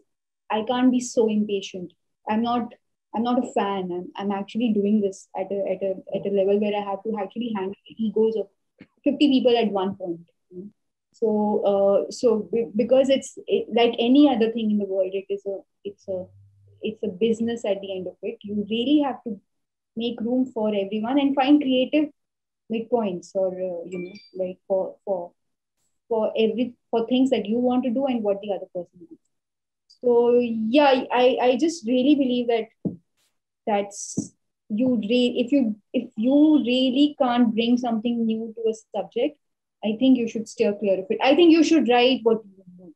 I can't be so impatient. I'm not I'm not a fan. I'm, I'm actually doing this at a, at, a, at a level where I have to actually handle the egos of 50 people at one point. So, uh, so because it's it, like any other thing in the world, it is a, it's a, it's a business at the end of it. You really have to make room for everyone and find creative midpoints or, uh, you know, like for, for, for every, for things that you want to do and what the other person wants so yeah i i just really believe that that's you re- if you if you really can't bring something new to a subject i think you should steer clear of it. I think you should write what you know.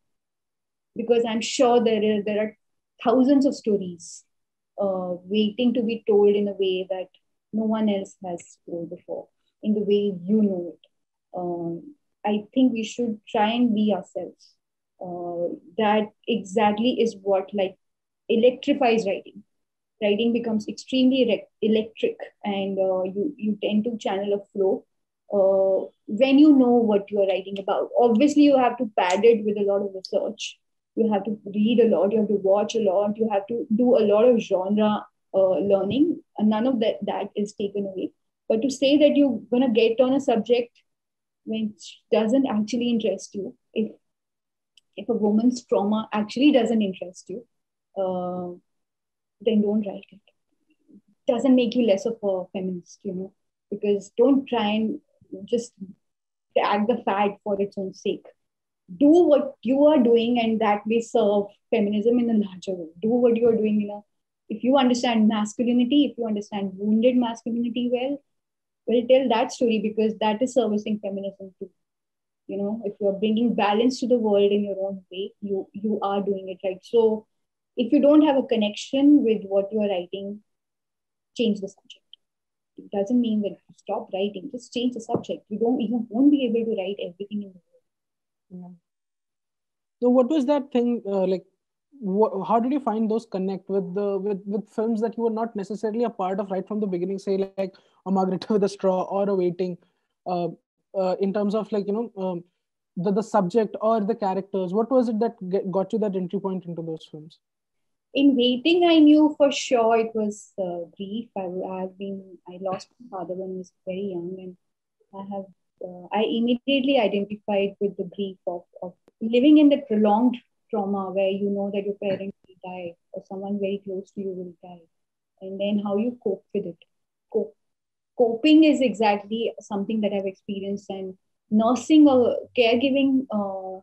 Because i'm sure there are there are thousands of stories uh, waiting to be told in a way that no one else has told before in the way you know it. Um, i think we should try and be ourselves. Uh, that exactly is what like electrifies writing writing becomes extremely re- electric and uh, you, you tend to channel a flow uh, when you know what you are writing about. Obviously you have to pad it with a lot of research. You have to read a lot. You have to watch a lot. You have to do a lot of genre uh, learning. And none of that that is taken away. But to say that you're going to get on a subject which doesn't actually interest you if if a woman's trauma actually doesn't interest you, uh, then don't write it. Doesn't make you less of a feminist, you know, because don't try and just tag the fad for its own sake. Do what you are doing, and that may serve feminism in a larger way. Do what you are doing in a if you understand masculinity, if you understand wounded masculinity well, well, tell that story because that is servicing feminism too you know if you're bringing balance to the world in your own way you you are doing it right so if you don't have a connection with what you're writing change the subject. It doesn't mean that you stop writing just change the subject. You don't you won't be able to write everything in the world. Yeah. so what was that thing uh, like how did you find those connect with the with with films that you were not necessarily a part of right from the beginning say like a Margarita with a straw or a waiting uh, uh, in terms of like you know um, the the subject or the characters? What was it that get, got you that entry point into those films in waiting i knew for sure it was uh, grief. I, I have been i lost my father when i was very young and i have uh, i immediately identified with the grief of, of living in the prolonged trauma where you know that your parents will die or someone very close to you will die. And then how you cope with it. Cope coping is exactly something that I've experienced, and nursing or caregiving uh,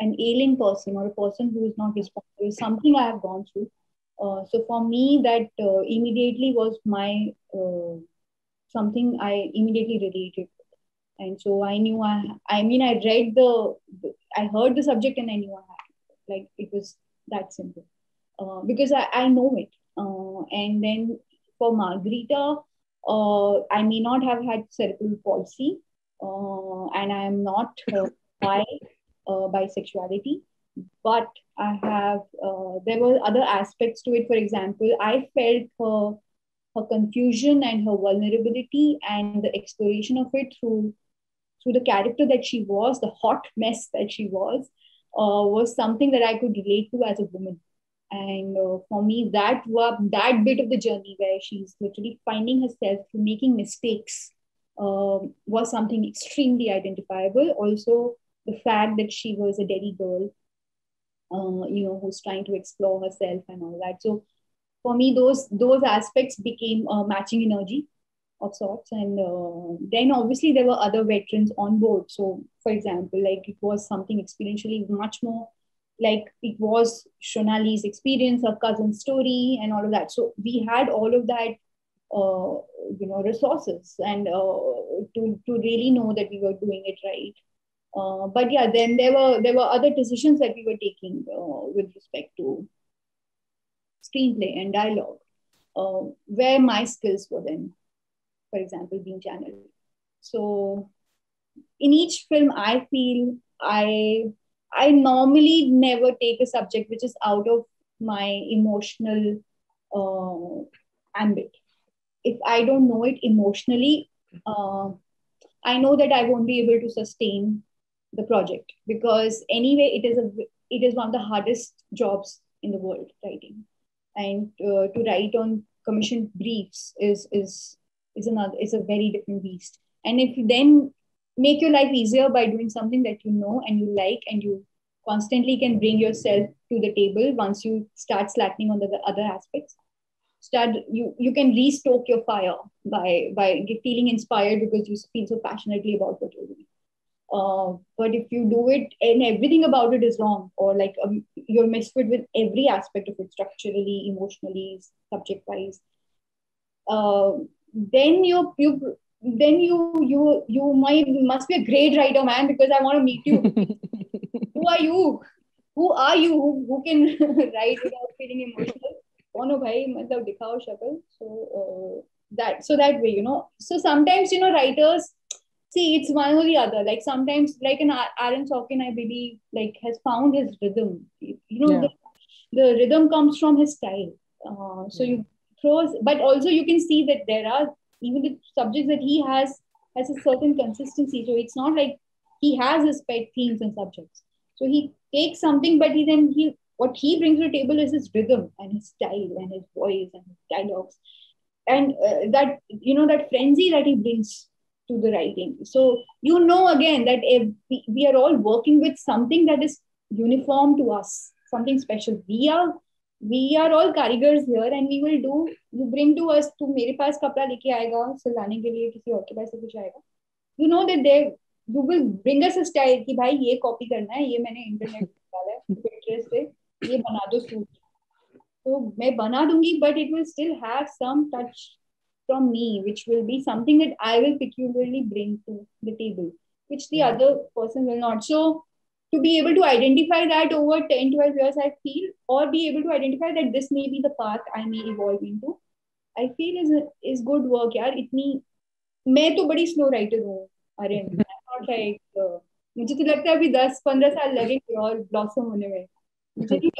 an ailing person or a person who is not responsible something I have gone through. Uh, so for me, that uh, immediately was my uh, something I immediately related and so I knew I. I mean, I read the, I heard the subject, and I knew I had like it was that simple uh, because I, I know it. Uh, and then for Margarita, uh, I may not have had cerebral palsy, and I am not bi uh, bisexuality, but I have. Uh, there were other aspects to it. For example, I felt her her confusion and her vulnerability and the exploration of it through through the character that she was, the hot mess that she was, uh, was something that I could relate to as a woman and uh, for me that was that bit of the journey where she's literally finding herself through making mistakes um, was something extremely identifiable also the fact that she was a Delhi girl uh, you know who's trying to explore herself and all that so for me those those aspects became a matching energy of sorts and uh, then obviously there were other veterans on board so for example like it was something experientially much more like it was Shonali's experience, her cousin's story, and all of that. So we had all of that, uh, you know, resources and uh, to to really know that we were doing it right. Uh, but yeah, then there were there were other decisions that we were taking uh, with respect to screenplay and dialogue, uh, where my skills were then for example, being channeled. So in each film, I feel I I normally never take a subject which is out of my emotional uh, ambit. If I don't know it emotionally, uh, I know that I won't be able to sustain the project because anyway, it is a it is one of the hardest jobs in the world writing, and uh, to write on commission briefs is is is another is a very different beast. And if you then make your life easier by doing something that you know and you like and you constantly can bring yourself to the table once you start slackening on the, the other aspects start you you can restoke your fire by by feeling inspired because you feel so passionately about what you're doing uh, but if you do it and everything about it is wrong, or like um, you're misfit with every aspect of it structurally, emotionally, subject wise, uh, then you you then you you you might must be a great writer, man, because I want to meet you. who are you? Who are you? Who, who can write without feeling emotional? Oh no, bhai, matlab dikhao shakal. So uh, that so that way, you know. So sometimes you know writers see it's one or the other like sometimes like an aaron sorkin i believe like has found his rhythm you know yeah. the, the rhythm comes from his style uh, so yeah. you throws but also you can see that there are even the subjects that he has has a certain consistency. So it's not like he has his pet themes and subjects. So he takes something, but he then he what he brings to the table is his rhythm and his style and his voice and his dialogues, and uh, that you know that frenzy that he brings to the writing. So you know again that if we, we are all working with something that is uniform to us, something special. We are we are all कारीगर्स here and we will do you bring to us तू मेरे पास कपड़ा लेके आएगा सिलाने के लिए किसी और के पास से कुछ आएगा you know that they you will bring us style कि भाई ये कॉपी करना है ये मैंने इंटरनेट निकाला है पिंटरेस्ट से ये बना दो सूट तो मैं बना दूंगी but it will still have some touch from me which will be something that i will peculiarly bring to the table which the other person will not so to be able to identify that over 10 12 years i feel or be able to identify that this may be the path i may evolve into i feel is is good work yaar itni मैं तो बड़ी slow writer हूँ अरे not like मुझे तो लगता है अभी दस पंद्रह साल लगेंगे और ब्लॉसम होने में मुझे नहीं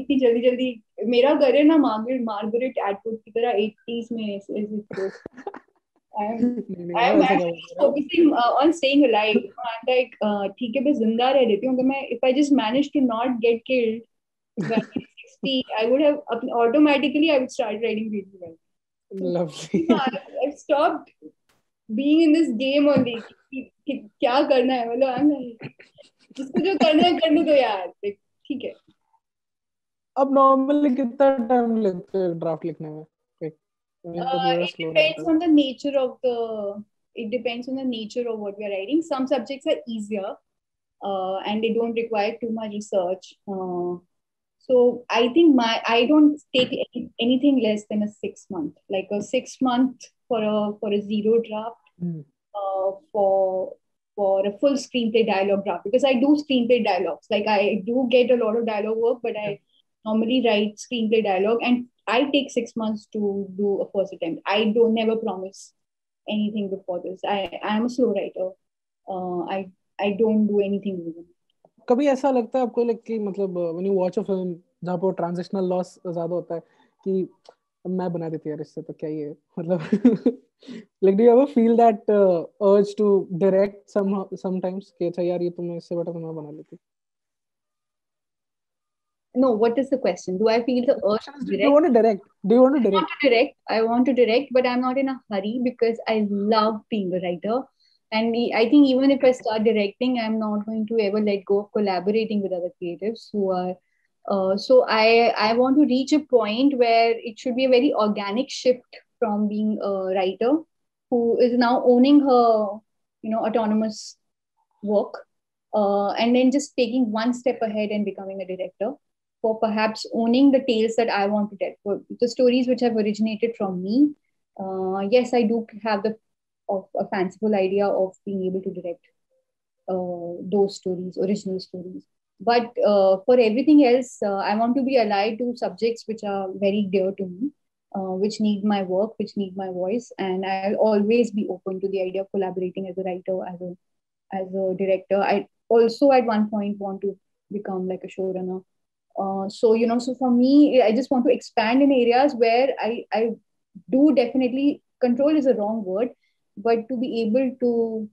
इतनी जल्दी जल्दी मेरा घर है ना मार्गरेट मार्गरेट एटवुड की तरह एटीज में I'm, I'm actually focusing uh, on staying alive. I'm like, uh, ठीक है मैं ज़िंदा रह लेती हूँ. मैं if I just manage to not get killed by 60, I would have automatically I would start writing well. Lovely. I've stopped being in this game only. क्या करना है मतलब जिसको जो करना है करने दो यार ठीक है अब नॉर्मली कितना टाइम लगता है ड्राफ्ट लिखने में uh, it depends on the nature of the it depends on the nature of what we are writing some subjects are easier uh, and they don't require too much research uh, so i think my i don't take any, anything less than a six month like a six month for a for a zero draft mm. for for a full screenplay dialogue draft because i do screenplay dialogues like i do get a lot of dialogue work but i normally write screenplay dialogue and I take six months to do a first attempt. I don't never promise anything before this. I I am a slow writer. Uh, I I don't do anything with कभी ऐसा लगता है आपको like कि मतलब when you watch a film जहाँ पर transitional loss ज़्यादा होता है कि मैं बना देती यार इससे तो क्या ही है मतलब like do you ever feel that urge to direct some sometimes कि अच्छा यार ये तो मैं इससे बेटर तो मैं बना लेती no what is the question? Do i feel the urge to direct? do you want to direct? Do you want to direct? I want to direct. I want to direct but i'm not in a hurry because i love being a writer. And i think even if i start directing i'm not going to ever let go of collaborating with other creatives who are uh, so i i want to reach a point where it should be a very organic shift from being a writer who is now owning her you know autonomous work uh, and then just taking one step ahead and becoming a director for perhaps owning the tales that I want to tell, for the stories which have originated from me. Uh, yes, I do have the of a fanciful idea of being able to direct uh, those stories, original stories. But uh, for everything else, uh, I want to be allied to subjects which are very dear to me. uh, which need my work, which need my voice, and I'll always be open to the idea of collaborating as a writer, as a as a director. I also at one point want to become like a showrunner. Uh, so you know, so for me, I just want to expand in areas where I I do definitely control is a wrong word, but to be able to,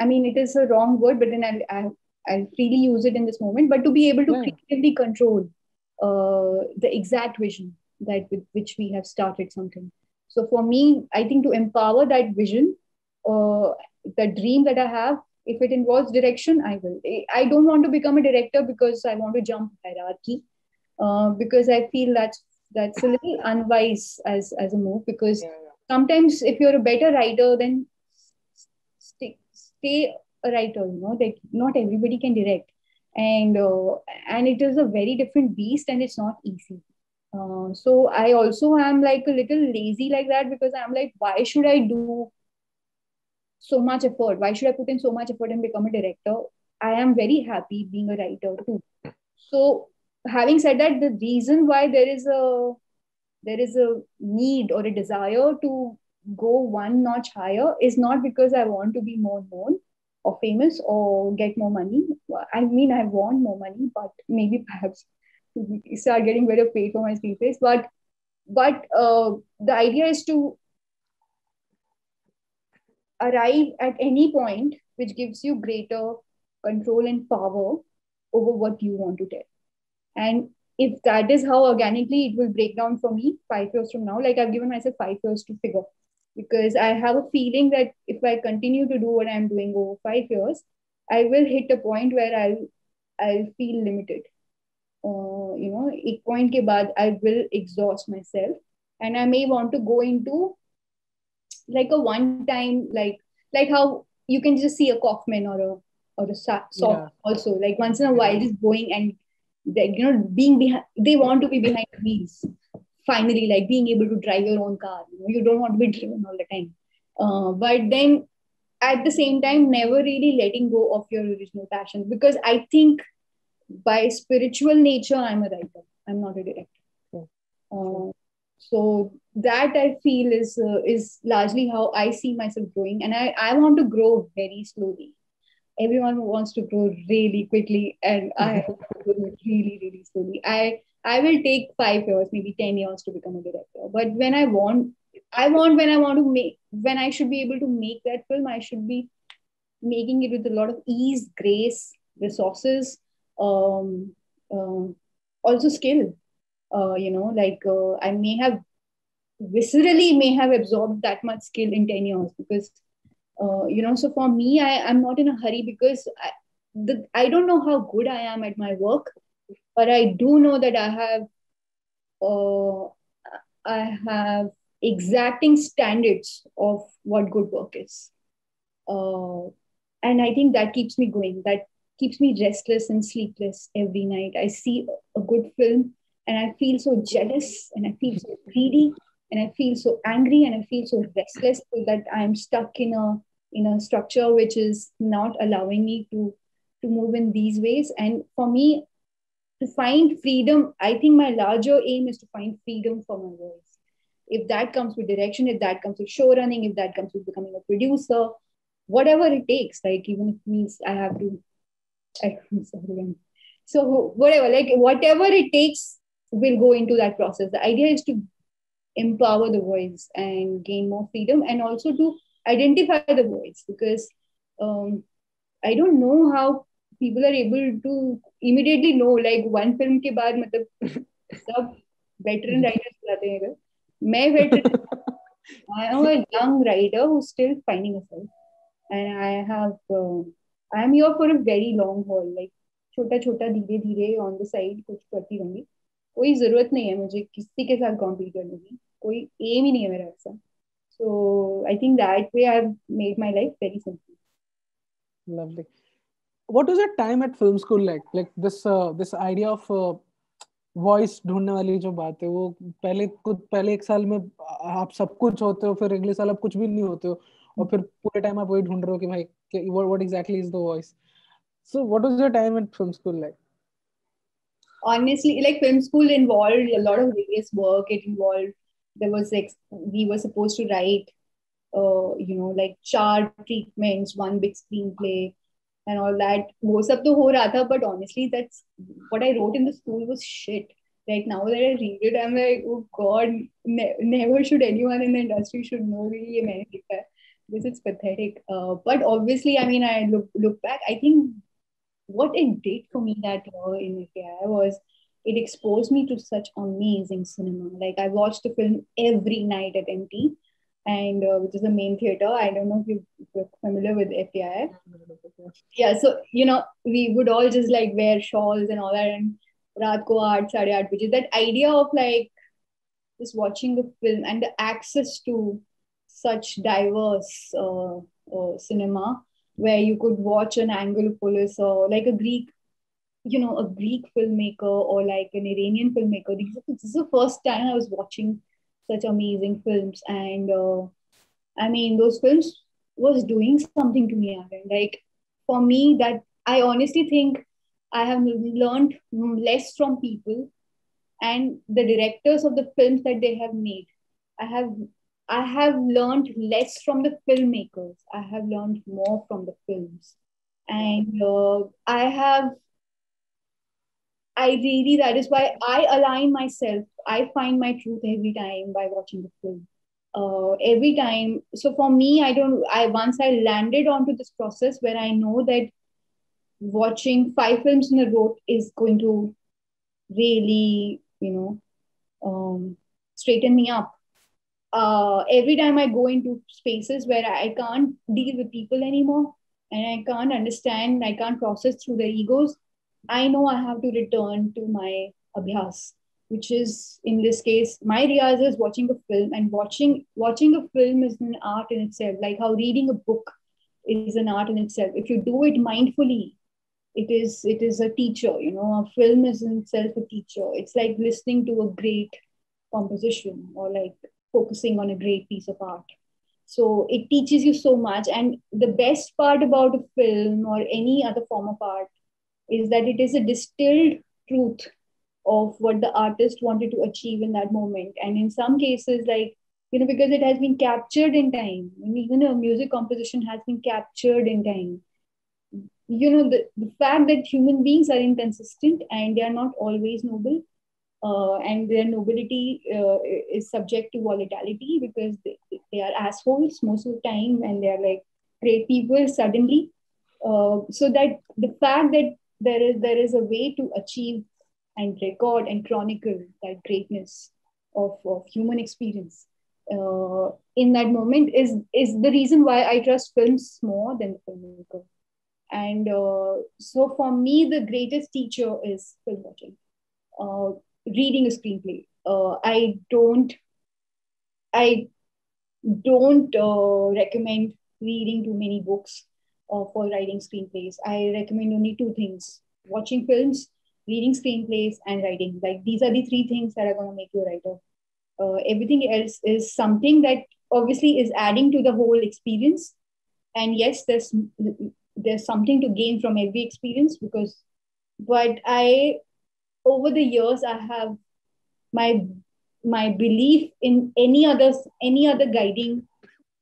I mean, it is a wrong word, but then I'll I'll, I'll freely use it in this moment. But to be able to yeah. creatively control uh, the exact vision that with which we have started something. So for me, I think to empower that vision, uh, the dream that I have, if it involves direction, I will. I don't want to become a director because I want to jump hierarchy, uh, because I feel that's that's a little unwise as as a move. Because yeah, yeah. sometimes if you're a better writer, then stay stay a writer. You know, like not everybody can direct, and uh, and it is a very different beast, and it's not easy. Uh, so I also am like a little lazy like that because I'm like, why should I do so much effort? Why should I put in so much effort and become a director? I am very happy being a writer too. So having said that, the reason why there is a there is a need or a desire to go one notch higher is not because I want to be more known or famous or get more money. I mean, I want more money, but maybe perhaps start getting better paid for my speeches. But but uh, the idea is to arrive at any point which gives you greater control and power over what you want to tell. And if that is how organically it will break down for me five years from now, like I've given myself five years to figure because I have a feeling that if I continue to do what I'm doing over five years, I will hit a point where I'll I'll feel limited. Uh, you know, a point ke baad, I will exhaust myself and I may want to go into like a one time like like how you can just see a Kaufman or a or a soft yeah. also like once in a while just going and they, you know being behind they want to be behind the wheels finally like being able to drive your own car you know you don't want to be driven all the time uh, but then at the same time never really letting go of your original passion because i think by spiritual nature, I'm a writer. I'm not a director. Uh, so that I feel is uh, is largely how I see myself growing, and I I want to grow very slowly. Everyone wants to grow really quickly, and I grow really really slowly. I I will take five years, maybe ten years to become a director. But when I want, I want when I want to make when I should be able to make that film, I should be making it with a lot of ease, grace, resources, um, uh, also skill. Uh, you know, like uh, I may have viscerally may have absorbed that much skill in 10 years because uh, you know so for me I, i'm not in a hurry because I, the, I don't know how good i am at my work but i do know that i have uh, i have exacting standards of what good work is uh, and i think that keeps me going that keeps me restless and sleepless every night. I see a good film and I feel so jealous and I feel so greedy and I feel so angry and I feel so restless that I'm stuck in a in a structure which is not allowing me to to move in these ways. And for me, to find freedom, I think my larger aim is to find freedom for my voice. If that comes with direction, if that comes with show running, if that comes with becoming a producer, whatever it takes, like even if it means I have to I, am sorry, so whatever, like whatever it takes, will go into that process. The idea is to empower the voice and gain more freedom, and also to identify the voice because um, I don't know how people are able to immediately know like one film के बाद मतलब सब veteran writers जाते हैं इधर मैं veteran I am a young writer who's still finding herself and I have uh, I am here for a very long haul like छोटा छोटा धीरे धीरे ऑन द साइड कुछ करती रहूंगी कोई ज़रूरत नहीं है मुझे किसी के साथ कॉम्पीट करने की। कोई एम ही नहीं है मेरा ऐसा। So I think that way I made my life very simple lovely what was your time at film school like? Like this uh, this idea of voice uh, ढूँढने वाली जो बात है वो पहले कुछ पहले एक साल में आप सब कुछ होते हो फिर अगले साल आप कुछ भी नहीं होते हो और फिर पूरे टाइम आप वही ढूंढ रहे हो कि भाई what exactly is the voice? So what was your time at film school like? Honestly like film school involved a lot of various work. It involved there was like we were supposed to write uh, you know like chart treatments one big screenplay and all that. Wo sab to ho raha tha but honestly that's what i wrote in the school was shit. Like now that i read it i'm like oh god ne- never should anyone in the industry should know really this is pathetic. Uh, but obviously i mean i look look back i think what it did for me that year in India was it exposed me to such amazing cinema. Like I watched the film every night at MT, and uh, which is the main theater. I don't know if you're familiar with FTII. Yeah, so you know we would all just like wear shawls and all that, and raat ko aat sade aat baje. That idea of like just watching the film and the access to such diverse uh, uh, cinema where you could watch an Angelopoulos or like a Greek you know, a Greek filmmaker or like an Iranian filmmaker. This is the first time I was watching such amazing films. And uh, I mean, those films was doing something to me. Like for me, that I honestly think I have learned less from people and the directors of the films that they have made. I have I have learned less from the filmmakers. I have learned more from the films, and uh, I have I really, that is why I align myself. I find my truth every time by watching the film. Uh, every time. So for me, I don't, I once I landed onto this process where I know that watching five films in a row is going to really, you know, um, straighten me up. Uh, every time I go into spaces where I can't deal with people anymore and I can't understand, I can't process through their egos, I know I have to return to my abhyas, which is in this case my riyaz is watching a film, and watching watching a film is an art in itself. Like how reading a book is an art in itself. If you do it mindfully, it is it is a teacher. You know, a film is in itself a teacher. It's like listening to a great composition or like focusing on a great piece of art so it teaches you so much and the best part about a film or any other form of art is that it is a distilled truth of what the artist wanted to achieve in that moment. And in some cases, like, you know, because it has been captured in time, and even a music composition has been captured in time. You know, the, the fact that human beings are inconsistent and they are not always noble, uh, and their nobility uh, is subject to volatility because they, they are assholes most of the time and they are like great people suddenly. Uh, so that the fact that there is there is a way to achieve and record and chronicle that greatness of, of human experience uh, in that moment is is the reason why I trust films more than the filmmaker. And uh, so for me, the greatest teacher is film watching, uh, reading a screenplay. Uh, I don't, I don't uh, recommend reading too many books uh, for writing screenplays. I recommend only two things watching films, reading screenplays, and writing. Like these are the three things that are going to make you a writer. Uh, everything else is something that obviously is adding to the whole experience. And yes, there's there's something to gain from every experience because, but I over the years I have my my belief in any other any other guiding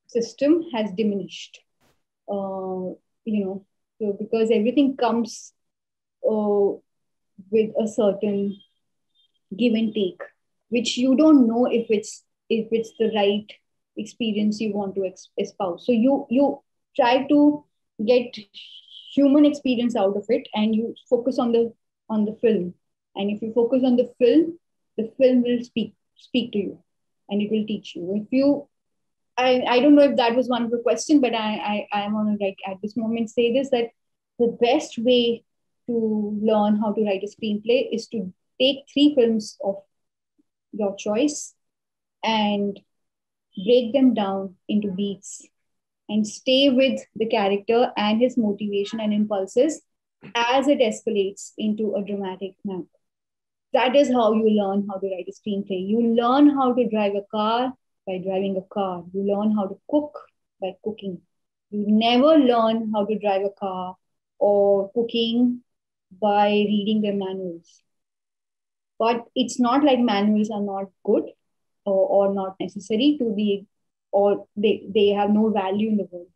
system has diminished uh, you know, so because everything comes uh, with a certain give and take, which you don't know if it's if it's the right experience you want to espouse. So you you try to get human experience out of it, and you focus on the on the film. And if you focus on the film, the film will speak speak to you, and it will teach you. If you I, I don't know if that was one of the question, but I, I, I want to like at this moment say this that the best way to learn how to write a screenplay is to take three films of your choice and break them down into beats and stay with the character and his motivation and impulses as it escalates into a dramatic map. That is how you learn how to write a screenplay. You learn how to drive a car by driving a car. You learn how to cook by cooking. You never learn how to drive a car or cooking by reading their manuals. But it's not like manuals are not good. or, or not necessary to be or they, they have no value in the world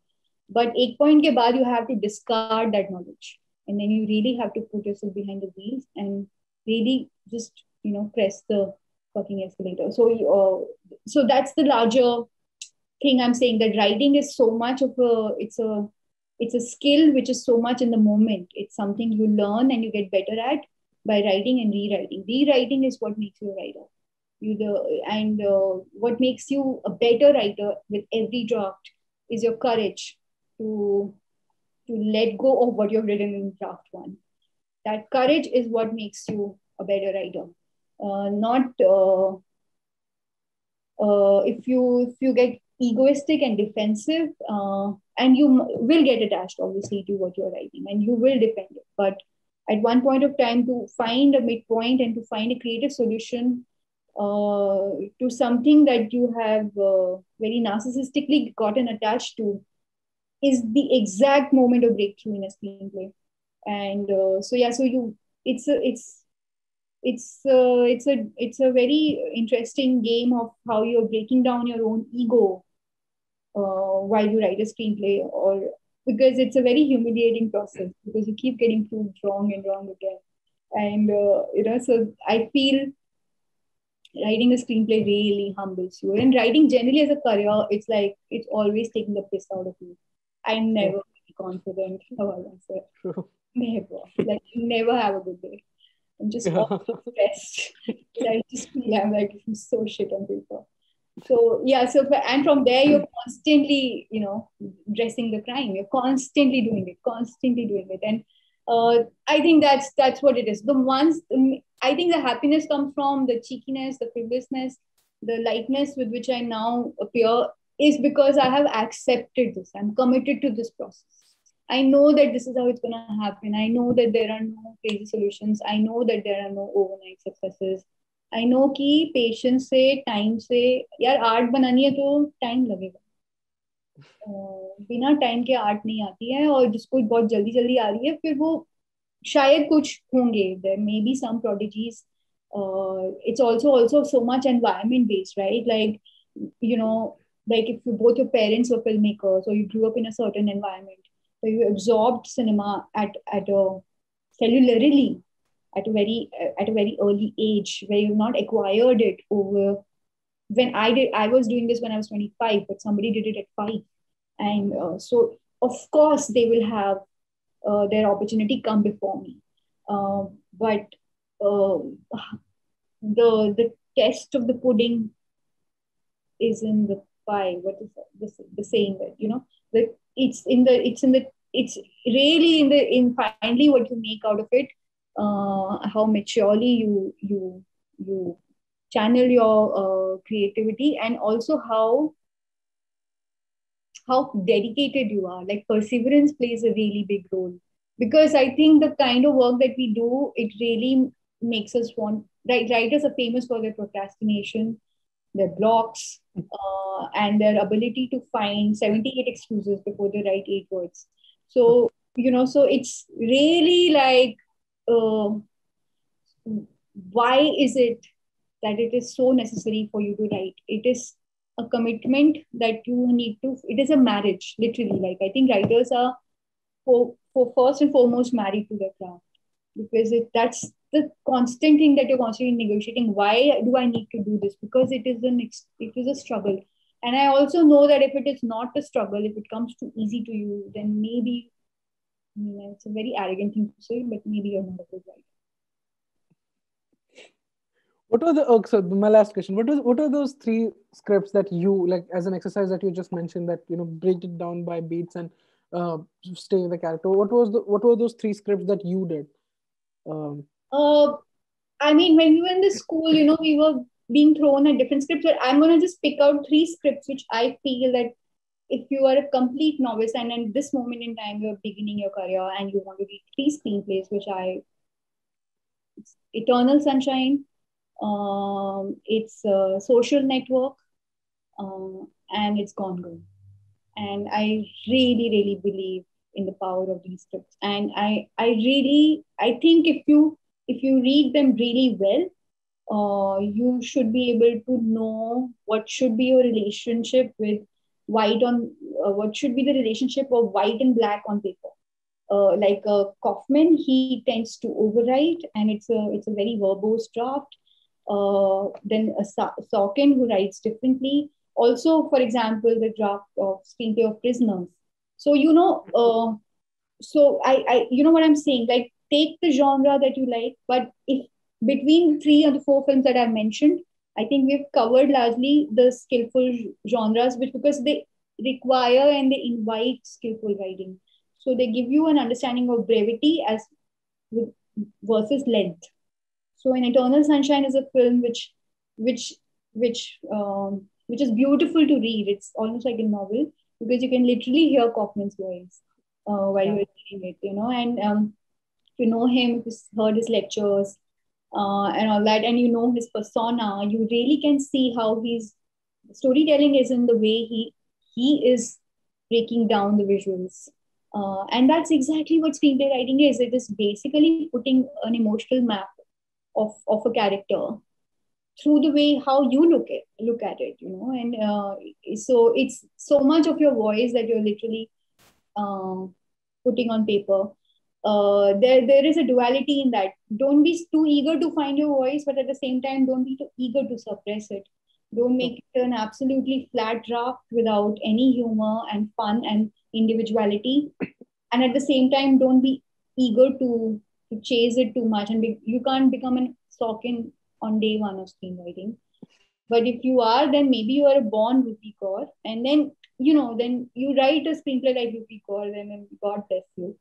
but eight point ke baad you have to discard that knowledge and then you really have to put yourself behind the wheels and really just you know press the fucking escalator. So uh, so that's the larger thing i'm saying that writing is so much of a it's a it's a skill which is so much in the moment. It's something you learn and you get better at by writing and rewriting. Rewriting is what makes you a writer. You the and uh, what makes you a better writer with every draft is your courage to to let go of what you've written in draft one that courage is what makes you a better writer. Uh, not uh, uh, if you if you get egoistic and defensive uh, and you will get attached obviously to what you're writing and you will defend it. But at one point of time to find a midpoint and to find a creative solution uh, to something that you have uh, very narcissistically gotten attached to is the exact moment of breakthrough in a screenplay and uh, so yeah so you it's a, it's it's uh, it's a it's a very interesting game of how you're breaking down your own ego uh, while you write a screenplay or because it's a very humiliating process because you keep getting proved wrong and wrong again. And uh, you know so i feel writing a screenplay really humbles you. And writing generally as a career it's like it's always taking the piss out of you. I'm never really confident about myself never. Like you never have a good day. I'm just stressed. I just feel i'm like I'm so shit on paper. So yeah so and from there you're constantly you know dressing the crime. You're constantly doing it constantly doing it. And uh, i think that's that's what it is. The ones i think the happiness comes from the cheekiness the frivolousness the lightness with which i now appear is because i have accepted this. I'm committed to this process i know that this is how it's going to happen i know that there are no crazy solutions i know that there are no overnight successes I know कि patience से time से यार art बनानी है तो time लगेगा बिना time के आर्ट नहीं आती है और जिसको बहुत जल्दी जल्दी आ रही है फिर वो शायद कुछ होंगे देर may be some prodigies it's also also so much environment based right like you know like if you both your parents were filmmakers or you grew up in a certain environment so you absorbed cinema at at a cellularly at a very at a very early age where you've not acquired it over when i did i was doing this when i was 25 but somebody did it at 5 and uh, so of course they will have uh, their opportunity come before me uh, but uh, the the test of the pudding is in the pie what is? The, the saying that you know that it's in the it's in the it's really in the in finally what you make out of it uh, how maturely you you you channel your uh, creativity and also how how dedicated you are. Like perseverance plays a really big role. Because i think the kind of work that we do it really makes us want right writers are famous for their procrastination their blocks uh, and their ability to find 78 excuses before they write eight words so you know so it's really like uh, why is it that it is so necessary for you to write? It is a commitment that you need to, it is a marriage, literally. Like, I think writers are for, for first and foremost married to their craft because it, that's the constant thing that you're constantly negotiating. Why do I need to do this? Because it is an it is a struggle. And I also know that if it is not a struggle, if it comes too easy to you, then maybe I mean, it's a very arrogant thing to say, but maybe you're not a good writer. What were the oh, so my last question? What was what are those three scripts that you like as an exercise that you just mentioned that you know break it down by beats and uh, stay in the character? What was the what were those three scripts that you did? Um, uh, I mean, when we were in the school, you know, we were being thrown at different scripts. But I'm gonna just pick out three scripts which I feel that if you are a complete novice and at this moment in time you're beginning your career and you want to read three screenplays, which I Eternal Sunshine, um, it's a social network, um, and it's Gone Girl. And I really, really believe in the power of these scripts. And I, I really, I think if you if you read them really well, uh, you should be able to know what should be your relationship with white on uh, what should be the relationship of white and black on paper uh, like uh, Kaufman, he tends to overwrite, and it's a it's a very verbose draft. Uh, then a Sorkin who writes differently. Also, for example, the draft of screenplay of Prisoners. So you know, uh, so I, I you know what I'm saying. Like take the genre that you like, but if between three or the four films that I've mentioned, I think we've covered largely the skillful genres, which because they require and they invite skillful writing. So they give you an understanding of brevity as versus length. So in Eternal Sunshine is a film which which which um, which is beautiful to read. It's almost like a novel because you can literally hear Kaufman's voice uh, while yeah. you're reading it, you know. And um, if you know him, if you've heard his lectures uh, and all that, and you know his persona, you really can see how he's storytelling is in the way he he is breaking down the visuals uh, and that's exactly what screenplay writing is. It is basically putting an emotional map of, of a character through the way how you look at look at it, you know. And uh, so it's so much of your voice that you're literally um, putting on paper. Uh, there, there is a duality in that. Don't be too eager to find your voice, but at the same time, don't be too eager to suppress it. Don't make it an absolutely flat draft without any humor and fun and individuality. And at the same time don't be eager to, to chase it too much. And be, you can't become an Sorkin on day one of screenwriting but if you are then maybe you are a born Rupi Kaur and then you know then you write a screenplay like Rupi Kaur and then God bless you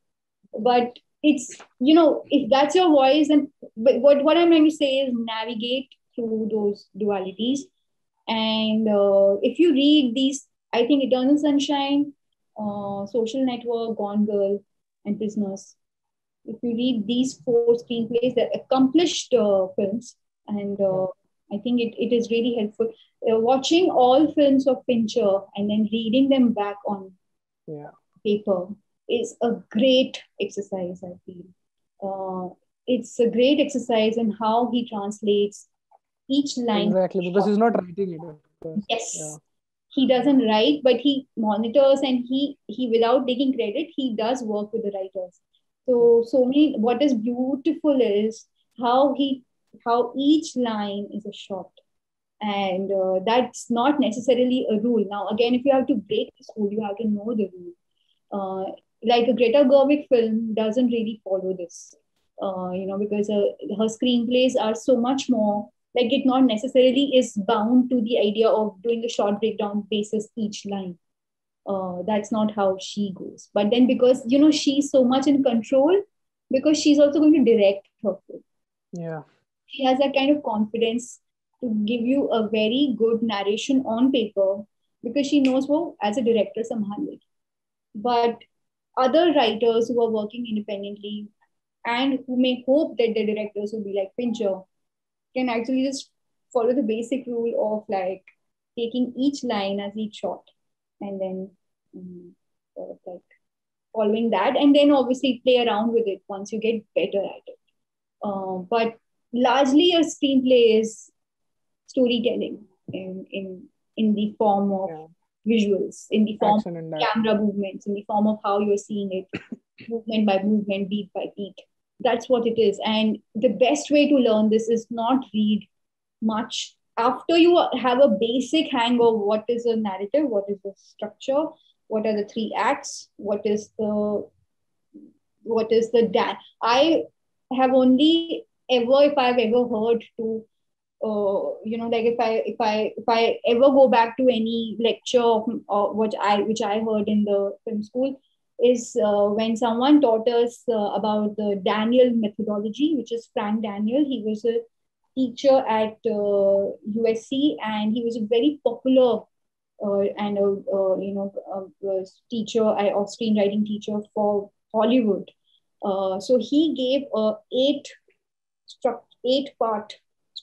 but it's you know if that's your voice and but what, what i'm trying to say is navigate through those dualities and uh, if you read these i think eternal sunshine uh, Social Network, Gone Girl, and Prisoners. If you read these four screenplays, they're accomplished uh, films, and uh, I think it, it is really helpful. Uh, watching all films of Fincher and then reading them back on yeah. paper is a great exercise, I feel. Uh, it's a great exercise in how he translates each line. Exactly, because he's not writing it. Yes. Yeah he doesn't write but he monitors and he he without taking credit he does work with the writers so so many what is beautiful is how he how each line is a shot and uh, that's not necessarily a rule now again if you have to break the rule you have to know the rule uh, like a Greta Gerwig film doesn't really follow this. Uh, you know because uh, her screenplays are so much more like it not necessarily is bound to the idea of doing a short breakdown basis each line. Uh, that's not how she goes. But then because you know she's so much in control because she's also going to direct her film. Yeah. She has that kind of confidence to give you a very good narration on paper because she knows well as a director somehow but other writers who are working independently and who may hope that their directors will be like Fincher can actually just follow the basic rule of like taking each line as each shot and then um, sort of like following that and then obviously play around with it once you get better at it um, but largely a screenplay is storytelling in in in the form of yeah. Visuals in the form of camera movements in the form of how you're seeing it movement by movement beat by beat. That's what it is. And the best way to learn this is not read much. After you have a basic hang of what is a narrative what is the structure what are the three acts what is the what is the da- i have only ever if i've ever heard to uh, you know like if i if i if i ever go back to any lecture of, uh, which i which i heard in the film school is uh, when someone taught us uh, about the Daniel methodology, which is Frank Daniel. He was a teacher at uh, USC, and he was a very popular uh, and a uh, you know a teacher or screenwriting teacher for Hollywood. Uh, so he gave a eight stru- eight part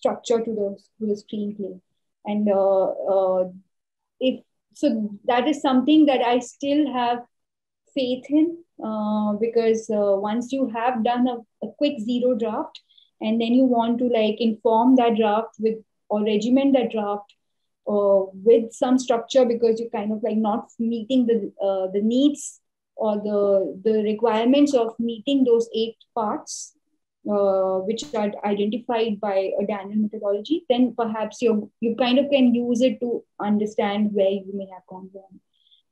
structure to the to the screenplay, and if so, that is something that I still have faith in uh, because uh, once you have done a, a, quick zero draft and then you want to like inform that draft with or regiment that draft uh, with some structure because you're kind of like not meeting the uh, the needs or the the requirements of meeting those eight parts uh, which are identified by a Daniel methodology, then perhaps you you kind of can use it to understand where you may have gone wrong.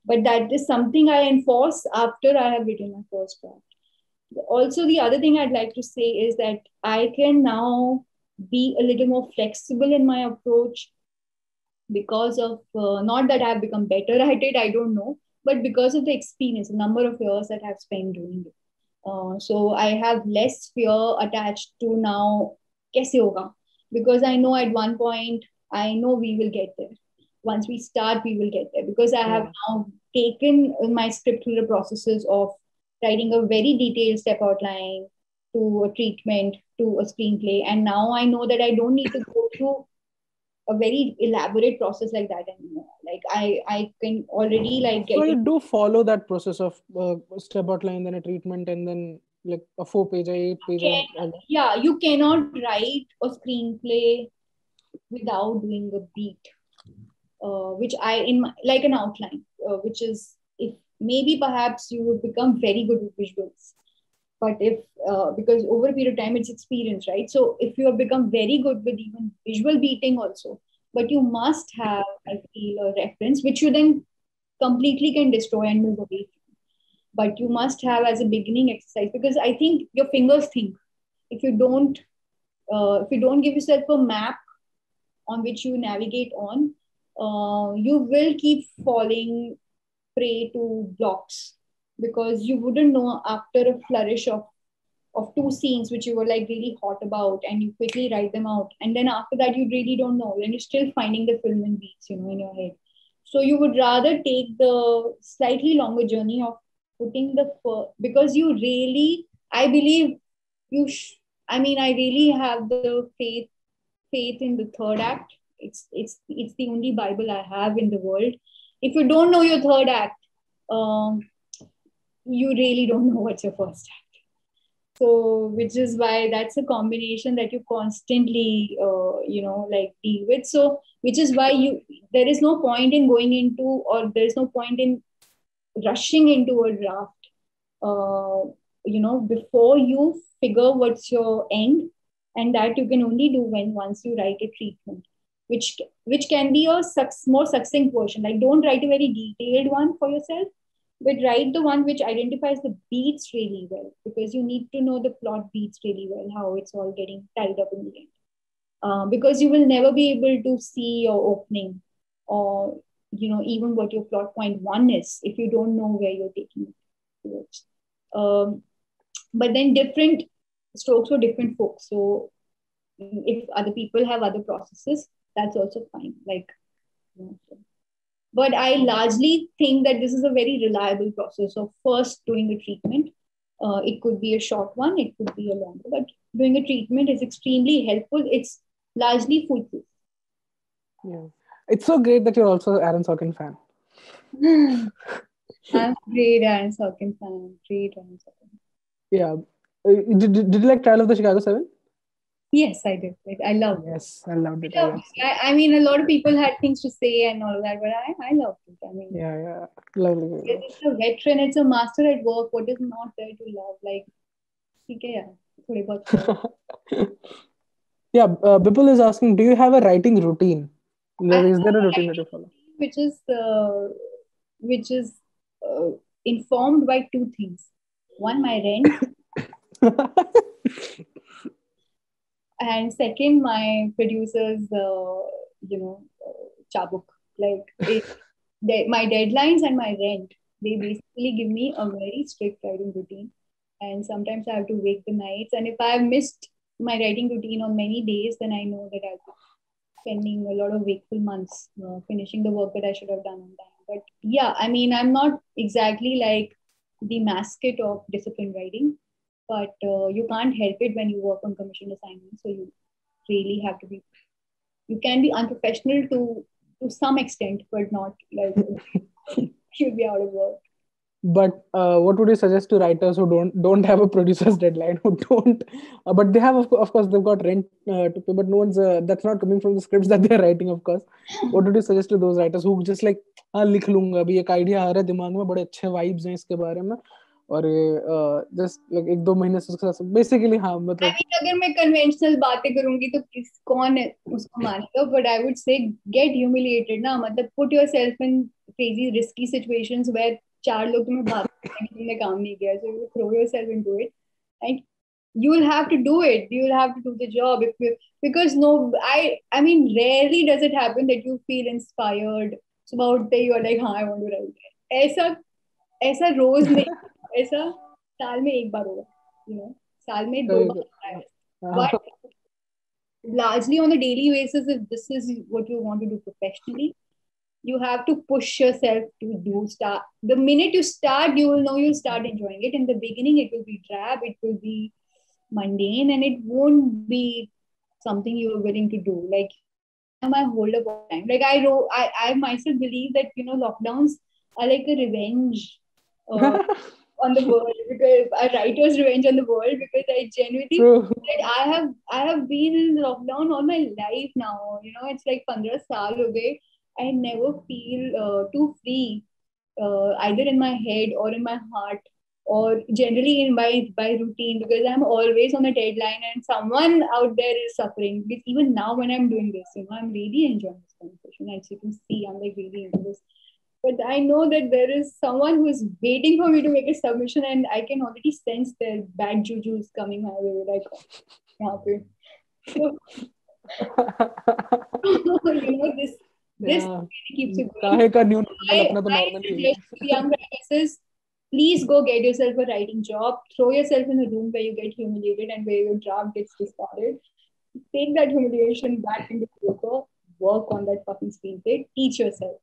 But that is something I enforce after I have written my first draft. Also, the other thing I'd like to say is that I can now be a little more flexible in my approach because of uh, not that I've become better at it, I don't know, but because of the experience, the number of years that I've spent doing it. Uh, so I have less fear attached to now kaise hoga because I know at one point I know we will get there. Once we start, we will get there because I have now taken my script through the processes of writing a very detailed step outline to a treatment to a screenplay, and now I know that I don't need to go through a very elaborate process like that anymore. Like I, I can already like get. So you do follow that process of uh, step outline, then a treatment, and then like a four page, a eight page. Can, yeah, you cannot write a screenplay without doing a beat, uh, which I in my, like an outline, uh, which is if maybe perhaps you would become very good with visuals but if uh, because over a period of time it's experience right so if you have become very good with even visual beating also but you must have i feel a reference which you then completely can destroy and move away from. but you must have as a beginning exercise because i think your fingers think if you don't uh, if you don't give yourself a map on which you navigate on uh, you will keep falling prey to blocks because you wouldn't know after a flourish of of two scenes which you were like really hot about and you quickly write them out. And then after that you really don't know. And you're still finding the film in beats you know in your head. So you would rather take the slightly longer journey of putting the fir- because you really i believe you sh- i mean i really have the faith faith in the third act. It's it's it's the only bible i have in the world. If you don't know your third act um, you really don't know what's your first act. So, which is why that's a combination that you constantly, uh, you know, like deal with. So, which is why you there is no point in going into or there is no point in rushing into a draft. Uh, you know, before you figure what's your end, and that you can only do when once you write a treatment which which can be a more succinct version like don't write a very detailed one for yourself but write the one which identifies the beats really well because you need to know the plot beats really well how it's all getting tied up in the end. Uh, because you will never be able to see your opening or you know even what your plot point one is if you don't know where you're taking it towards. Um, but then different strokes for different folks. So if other people have other processes that's also fine. Like you know, but I largely think that this is a very reliable process of first doing a treatment. Uh, it could be a short one, it could be a longer, but doing a treatment is extremely helpful. It's largely foolproof. Yeah. It's so great that you're also Aaron Sorkin fan. I'm great Aaron Sorkin fan. Great Aaron Sorkin. Yeah. Uh, did, did, did you like Trial of the Chicago Seven? Yes, I did. I loved it. Yes, I loved it. I, loved it. I, I, mean, a lot of people had things to say and all of that, but I, I loved it. I mean, yeah, yeah, lovely. It's a veteran. It's a master at work. What is not there to love? Like, okay, yeah, yeah. Uh, Bipul is asking, do you have a writing routine? Is there a routine that you follow? Which is, uh, which is uh, informed by two things. One, my rent. and second my producers uh, you know uh, chabuk. Like it, my deadlines and my rent they basically give me a very strict writing routine. And sometimes i have to wake the nights. And if i have missed my writing routine on many days then i know that i'll be spending a lot of wakeful months finishing the work that i should have done on time. But yeah i mean i'm not exactly like the mascot of disciplined writing but uh, you can't help it when you work on commissioned assignments. So you really have to be. You can be unprofessional to to some extent, but not like you'll be out of work. but uh, what would you suggest to writers who don't don't have a producer's deadline who don't uh, but they have of, of course they've got rent uh, to pay but no one's uh, that's not coming from the scripts that they're writing of course what would you suggest to those writers who just like हाँ लिख लूंगा अभी एक idea आ रहा है दिमाग में बड़े अच्छे वाइब्स हैं इसके बारे में और जस्ट लाइक एक दो महीने से उसके साथ बेसिकली हाँ मतलब I mean, अगर मैं कन्वेंशनल बातें करूँगी तो किस कौन है उसको मानेगा but I would say get humiliated ना मतलब put yourself in crazy risky situations where चार लोग तुम्हें बात तुमने काम नहीं किया so you throw yourself into it and you will have to do it you will have to do the job if you because no i i mean rarely does it happen that you feel inspired so about day you are like हाँ I want to write ऐसा ऐसा रोज नहीं ऐसा साल में एक बार होगा you know साल में दो बार होता है but largely on a daily basis if this is what you want to do professionally you have to push yourself to do start the minute you start you will know you'll start enjoying it in the beginning it will be drab it will be mundane and it won't be something you're willing to do like my hold up all time like i wrote i i myself believe that you know lockdowns are like a revenge uh, on the world because a writer's revenge on the world because I genuinely like I have I have been in lockdown all my life now. You know, it's like 15 saal away. I never feel uh, too free uh, either in my head or in my heart or generally in my by routine because I'm always on a deadline and someone out there is suffering. Because even now when I'm doing this, you know, I'm really enjoying this conversation. As you can see, I'm like really into this but I know that there is someone who is waiting for me to make a submission, and I can already sense their bad juju is coming my way. Like, help you. So, you know this. This yeah. keeps you going. I, young please go get yourself a writing job. Throw yourself in a room where you get humiliated and where your draft gets discarded. Take that humiliation back into your Work on that fucking screenplay. Teach yourself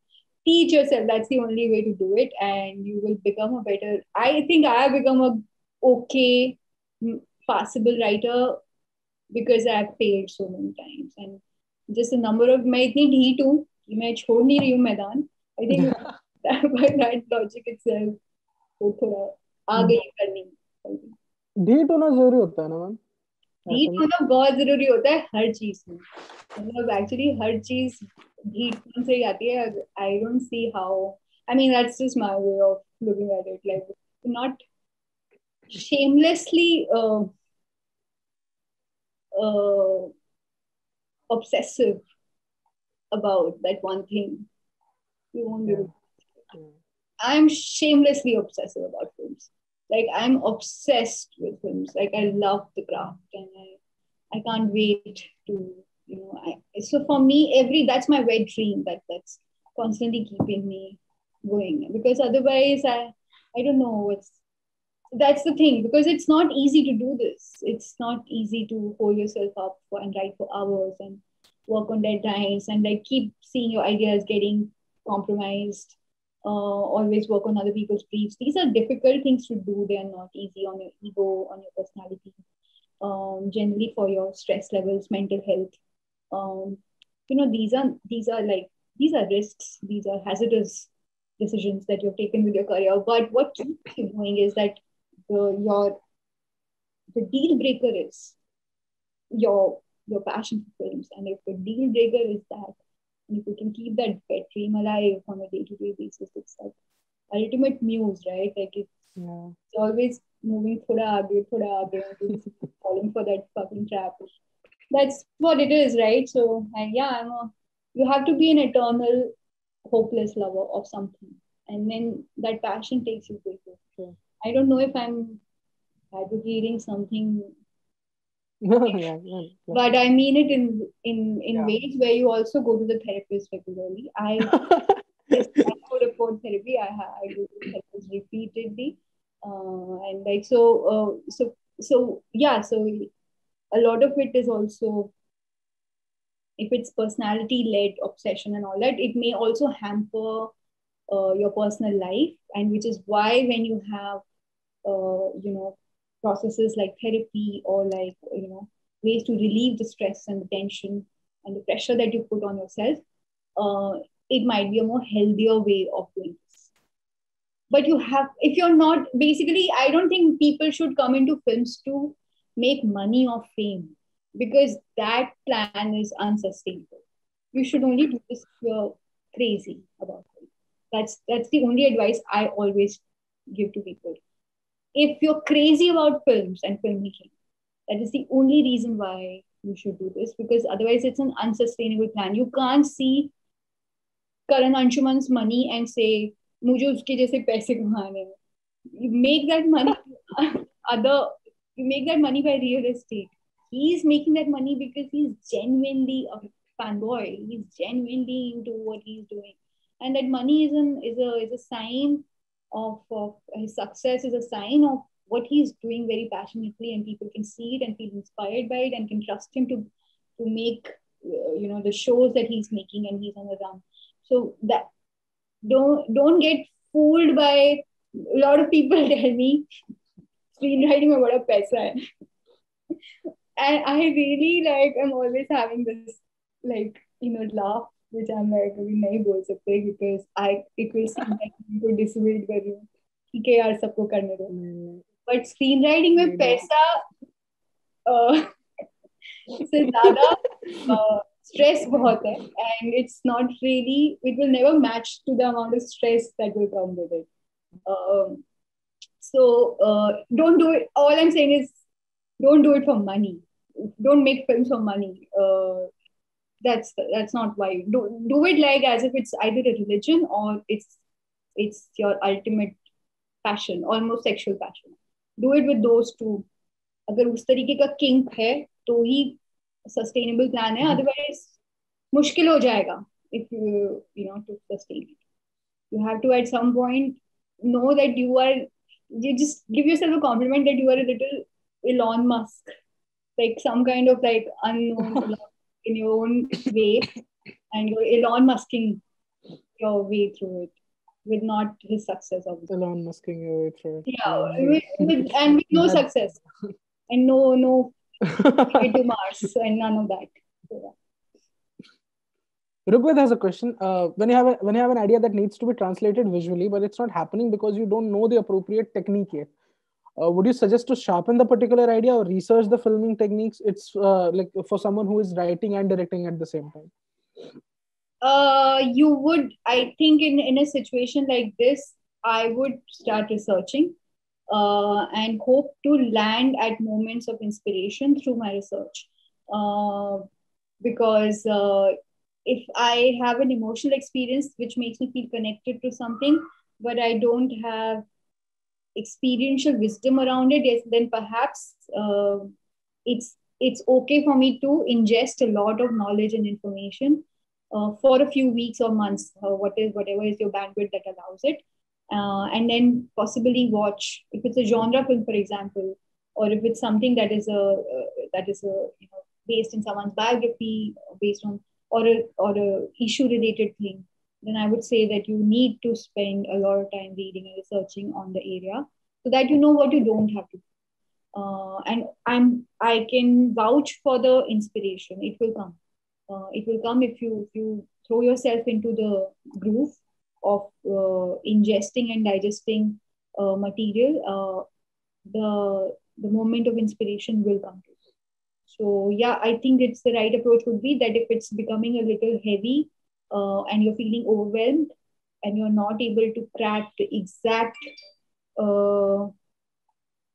Teach yourself. That's the only way to do it, and you will become a better. I think I have become a okay, mm, passable writer because I have failed so many times, and just the number of मैं इतनी ढीठ हूँ कि मैं छोड़ नहीं रही हूँ मैदान. I think by that logic itself, वो थोड़ा आ गई करनी. ढीठ होना जरूरी होता है ना मैम ढीठ होना बहुत ज़रूरी होता है हर चीज़ में मतलब एक्चुअली हर चीज़ ढीठ से ही आती है I don't see how I mean that's just my way of looking at it like not shamelessly uh, uh, obsessive about that one thing you won't be able to I'm shamelessly obsessive about films. Like I'm obsessed with films. Like I love the craft and I, I can't wait to, you know, I, so for me, every, that's my wet dream that that's constantly keeping me going because otherwise I, I don't know what's, that's the thing because it's not easy to do this. It's not easy to hold yourself up for, and write for hours and work on deadlines and like keep seeing your ideas getting compromised uh, always work on other people's briefs. These are difficult things to do. They are not easy on your ego, on your personality, um, generally for your stress levels, mental health. Um, you know, these are these are like these are risks. These are hazardous decisions that you've taken with your career. But what keeps you going is that the your the deal breaker is your your passion for films, and if the deal breaker is that if we can keep that pet dream alive on a day-to-day basis, it's like ultimate muse, right? Like it's, yeah. it's always moving thoda aage, thoda aage, falling for that fucking trap. That's what it is, right? So and yeah, I'm a, you have to be an eternal, hopeless lover of something, and then that passion takes you places. Sure. I don't know if I'm advocating something yeah, yeah, yeah. but I mean it in in in ways where you also go to the therapist regularly. I yes, I phone therapy. I I go to therapist repeatedly, uh, and like so uh, so so yeah. So a lot of it is also if it's personality led obsession and all that, it may also hamper uh, your personal life, and which is why when you have uh, you know processes like therapy or like you know ways to relieve the stress and the tension and the pressure that you put on yourself uh, it might be a more healthier way of doing this. But you have if you're not basically i don't think people should come into films to make money or fame because that plan is unsustainable. You should only do this if you're crazy about it. That's that's the only advice i always give to people if you're crazy about films and filmmaking that is the only reason why you should do this because otherwise it's an unsustainable plan you can't see Karan Anshuman's money and say मुझे उसके जैसे पैसे कमाने हैं you make that money other you make that money by real estate he's making that money because he's genuinely a fanboy he's genuinely into what he's doing and that money is an is a is a sign of, of his success is a sign of what he's doing very passionately and people can see it and feel inspired by it and can trust him to to make uh, you know the shows that he's making and he's on the run so that don't don't get fooled by a lot of people tell me screenwriting mein bada paisa hai. And i really like i'm always having this like you know laugh which i'm like अभी नहीं बोल सकते because I it will seem like उनको dissuade कर रही हूँ ठीक है यार सबको करने दो बट स्क्रीन राइटिंग में पैसा से ज़्यादा stress बहुत है and it's not really it will never match to the amount of stress that will come with it um, so uh, don't do it all i'm saying is don't do it for money don't make films for money uh, that's that's not why do, do it like as if it's either a religion or it's it's your ultimate passion almost sexual passion do it with those two अगर उस तरीके का kink है तो ही sustainable plan है otherwise मुश्किल हो जाएगा if you you know to sustain it you have to at some point know that you are you just give yourself a compliment that you are a little Elon Musk like some kind of like unknown in your own way and you're Elon Musking your way through it with not his success obviously. Elon Musking your way through it. Yeah, with, with, and with no success and no no to Mars and none of that. So, yeah. Rugved has a question. Uh, when you have a, when you have an idea that needs to be translated visually, but it's not happening because you don't know the appropriate technique yet. Uh, would you suggest to sharpen the particular idea or research the filming techniques? It's uh, like for someone who is writing and directing at the same time. Uh, you would, I think, in in a situation like this, I would start researching uh, and hope to land at moments of inspiration through my research. Uh, because uh, if I have an emotional experience which makes me feel connected to something, but I don't have experiential wisdom around it, yes, then perhaps uh, it's it's okay for me to ingest a lot of knowledge and information uh, for a few weeks or months, uh, what is whatever is your bandwidth that allows it, uh, and then possibly watch if it's a genre film, for example, or if it's something that is a that is a you know based in someone's biography, based on or a or a issue related thing then i would say that you need to spend a lot of time reading and researching on the area so that you know what you don't have to uh, and i'm i can vouch for the inspiration. It will come. Uh, it will come if you if you throw yourself into the groove of uh, ingesting and digesting uh, material uh, the the moment of inspiration will come to you. So yeah i think it's the right approach would be that if it's becoming a little heavy uh, and you're feeling overwhelmed and you're not able to crack the exact uh,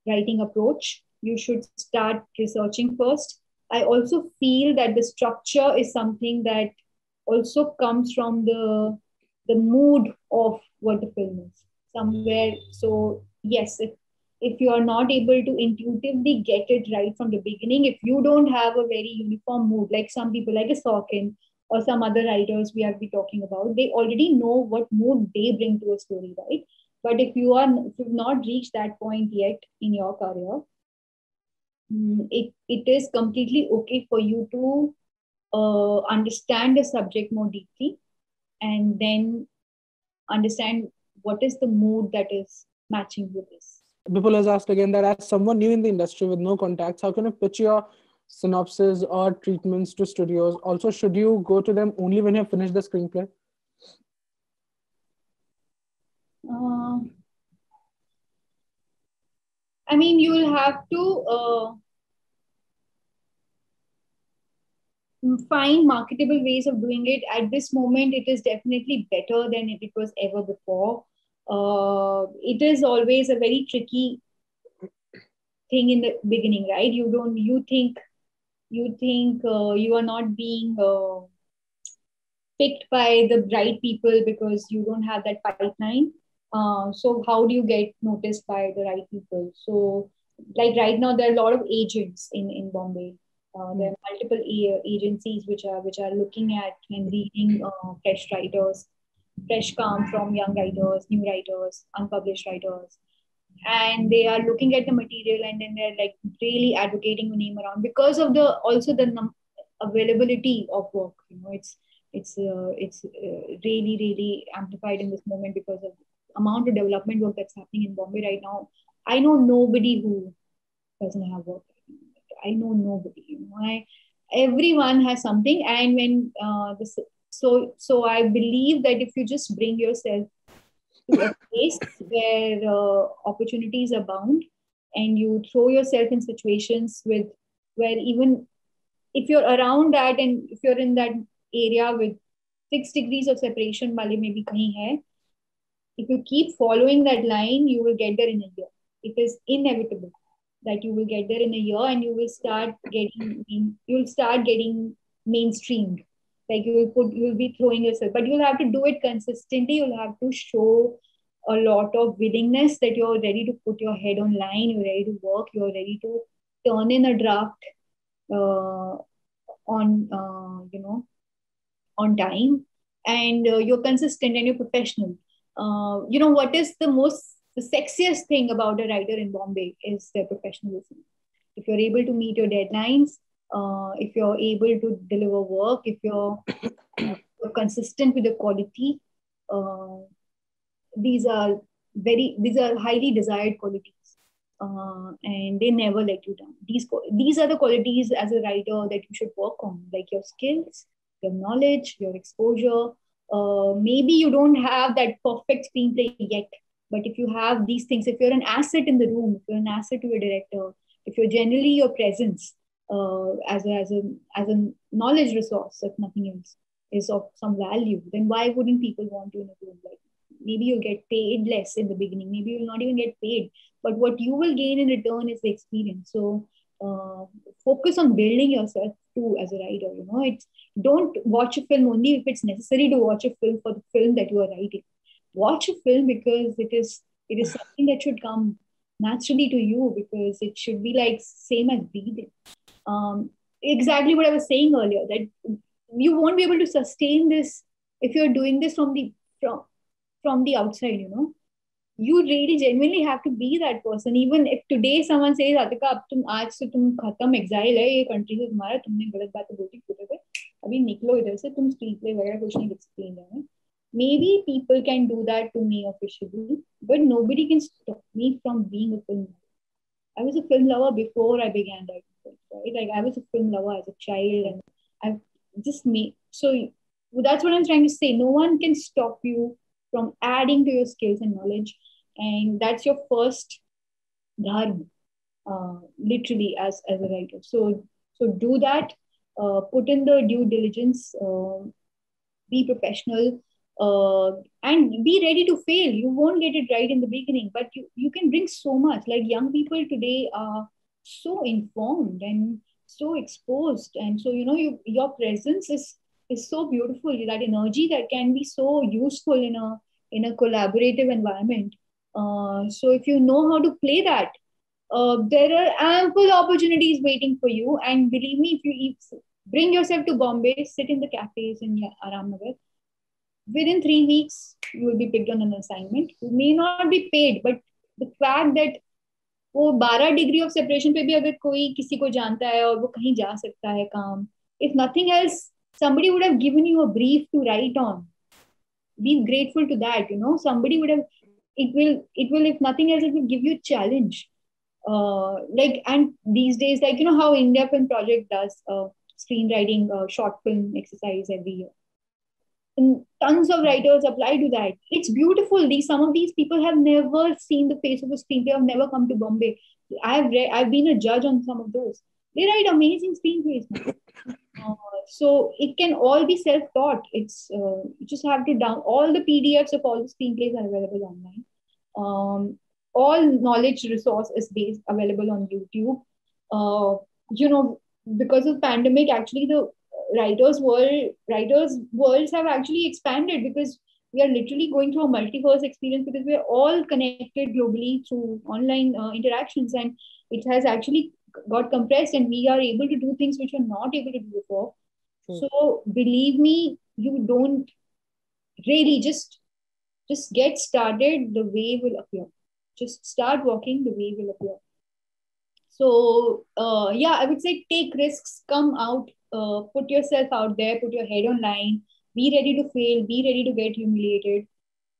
writing approach, you should start researching first. I also feel that the structure is something that also comes from the the mood of what the film is somewhere. So yes, if if you are not able to intuitively get it right from the beginning, if you don't have a very uniform mood, like some people, like a Sorkin or some other writers we have been talking about, they already know what mood they bring to a story, right? But if you are if you've not reached that point yet in your career, mm, it, it is completely okay for you to uh, understand the subject more deeply and then understand what is the mood that is matching with this. People has asked again that as someone new in the industry with no contacts, how can you pitch your synopsis or treatments to studios? Also, should you go to them only when you have finished the screenplay? Uh, I mean, you will have to uh, find marketable ways of doing it. At this moment, it is definitely better than it was ever before. Uh, it is always a very tricky thing in the beginning, right? You don't, you think, you think uh, you are not being uh, picked by the right people because you don't have that pipeline. Uh, so how do you get noticed by the right people? So like right now, there are a lot of agents in in Bombay uh, there are multiple agencies which are which are looking at and reading uh, fresh writers, fresh come from young writers, new writers, unpublished writers, and they are looking at the material and then they're like really advocating your name around because of the also the num- availability of work. You know, it's it's uh, it's uh, really really amplified in this moment because of amount of development work that's happening in Bombay right now. I know nobody who doesn't have work I know nobody. You know, I, everyone has something, and when uh, this, so so I believe that if you just bring yourself to a place where uh, opportunities abound, and you throw yourself in situations with where even if you're around that and if you're in that area with six degrees of separation, Bali maybe kahin hai. If you keep following that line, you will get there in a year. It is inevitable that you will get there in a year and you will start getting you'll start getting mainstreamed like you will put you'll be throwing yourself but you'll have to do it consistently. You'll have to show a lot of willingness that you're ready to put your head on line you're ready to work you're ready to turn in a draft uh, on uh, you know on time. And uh, you're consistent and you're professional. Uh, you know what is the most the sexiest thing about a writer in Bombay is their professionalism. If you're able to meet your deadlines, uh, if you're able to deliver work, if you're, you're consistent with the quality, uh, these are very these are highly desired qualities, uh, and they never let you down. These these are the qualities as a writer that you should work on, like your skills, your knowledge, your exposure. Uh, maybe you don't have that perfect screenplay yet, but if you have these things, if you're an asset in the room, if you're an asset to a director, if you're generally your presence uh, as, a, as, a, as a knowledge resource, if nothing else, is of some value, then why wouldn't people want you in a? Like maybe you'll get paid less in the beginning, maybe you'll not even get paid, but what you will gain in return is the experience. So uh, focus on building yourself too as a writer. You know, it's don't watch a film only if it's necessary to watch a film for the film that you are writing watch a film because it is it is something that should come naturally to you because it should be like same as breathing um, exactly what i was saying earlier that you won't be able to sustain this if you're doing this from the from from the outside you know you really genuinely have to be that person even if today someone says Atika अब तुम आज से तुम खत्म exile है ये country से तुम्हारा तुमने गलत बातें बोली ट्विटर पे अभी निकलो इधर से तुम स्क्रीन प्ले वगैरह कुछ नहीं लिख सकते इंडिया में maybe people can do that to me officially, but nobody can stop me from being a film lover. I was a film lover before I began writing right? Like I was a film lover as a child, and I've just made so that's what I'm trying to say. No one can stop you from adding to your skills and knowledge, and that's your first dharma, uh, literally as as a writer. So so do that. Uh, put in the due diligence. Uh, be professional uh, and be ready to fail you won't get it right in the beginning but you, you can bring so much like young people today are so informed and so exposed. And so you know you, your presence is is so beautiful. That energy that can be so useful in a in a collaborative environment. Uh, so if you know how to play that uh, there are ample opportunities waiting for you. And believe me if you bring yourself to bombay sit in the cafes in aramnagar. Within three weeks you will be picked on an assignment. You may not be paid but the fact that वो 12 degree of separation पे भी अगर कोई किसी को जानता है और वो कहीं जा सकता है काम if nothing else somebody would have given you a brief to write on be grateful to that you know somebody would have it will it will if nothing else it will give you challenge uh, like and these days like you know how india film project does uh, screenwriting uh, short film exercise every year tons of writers apply to that. It's beautiful. These some of these people have never seen the face of a screenplay, have never come to Bombay. I have read, I've been a judge on some of those. They write amazing screenplays. Uh, so it can all be self-taught. It's uh, you just have to down all the PDFs of all the screenplays are available online. Um, all knowledge resource is based available on YouTube. Uh, you know, because of pandemic, actually the writers world writers worlds have actually expanded because we are literally going through a multiverse experience because we're all connected globally through online uh, interactions and it has actually got compressed and we are able to do things which we're not able to do before. So believe me you don't really just just get started the way will appear. Just start walking the way will appear. So uh, yeah i would say take risks come out uh, put yourself out there, put your head online, be ready to fail, be ready to get humiliated,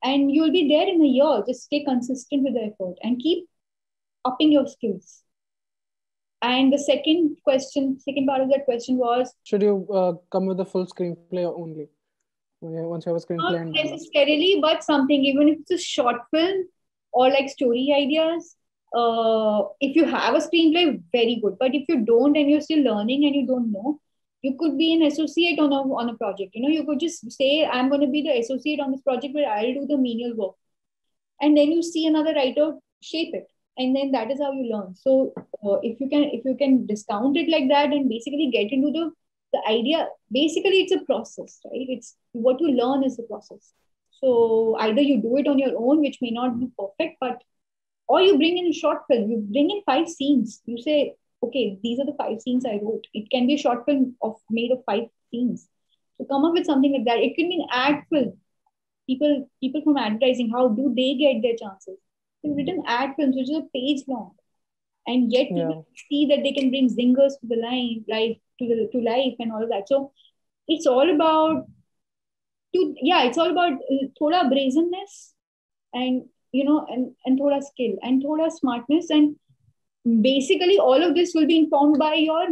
and you'll be there in a year. Just stay consistent with the effort and keep upping your skills. And the second question, second part of that question was Should you uh, come with a full screenplay only? Once you have a screenplay? Not necessarily, but something, even if it's a short film or like story ideas, uh, if you have a screenplay, very good. But if you don't and you're still learning and you don't know, you could be an associate on a, on a project. You know you could just say i'm going to be the associate on this project where i'll do the menial work. And then you see another writer shape it. And then that is how you learn. So uh, if you can if you can discount it like that and basically get into the the idea basically it's a process right? It's what you learn is a process. So either you do it on your own which may not be perfect but or you bring in a short film. You bring in five scenes. You say okay, these are the five scenes I wrote. It can be a short film of made of five scenes. So come up with something like that. It can be an ad film. People, people from advertising, how do they get their chances? They've written ad films which is a page long, and yet yeah. see that they can bring zingers to the line, life to the to life, and all of that. So it's all about to yeah, it's all about uh, thoda brazenness and you know and and thoda skill and thoda smartness and basically all of this will be informed by your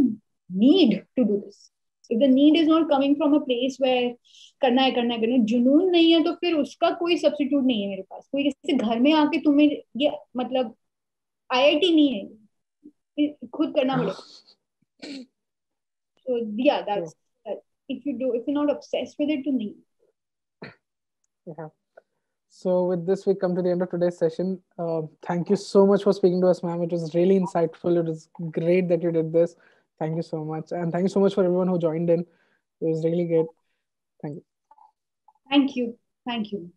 need to do this if the need is not coming from a place where करना है करना है करना है जुनून नहीं है तो फिर उसका कोई सब्सिट्यूट नहीं है मेरे पास कोई किसी घर में आके तुम्हें ये मतलब आईआईटी नहीं है खुद करना पड़ेगा so yeah that's that. if you do if you're not obsessed with it to me yeah So with this, we come to the end of today's session. Uh, thank you so much for speaking to us, ma'am. It was really insightful. It was great that you did this. Thank you so much. And thank you so much for everyone who joined in. It was really great. Thank you. Thank you. Thank you.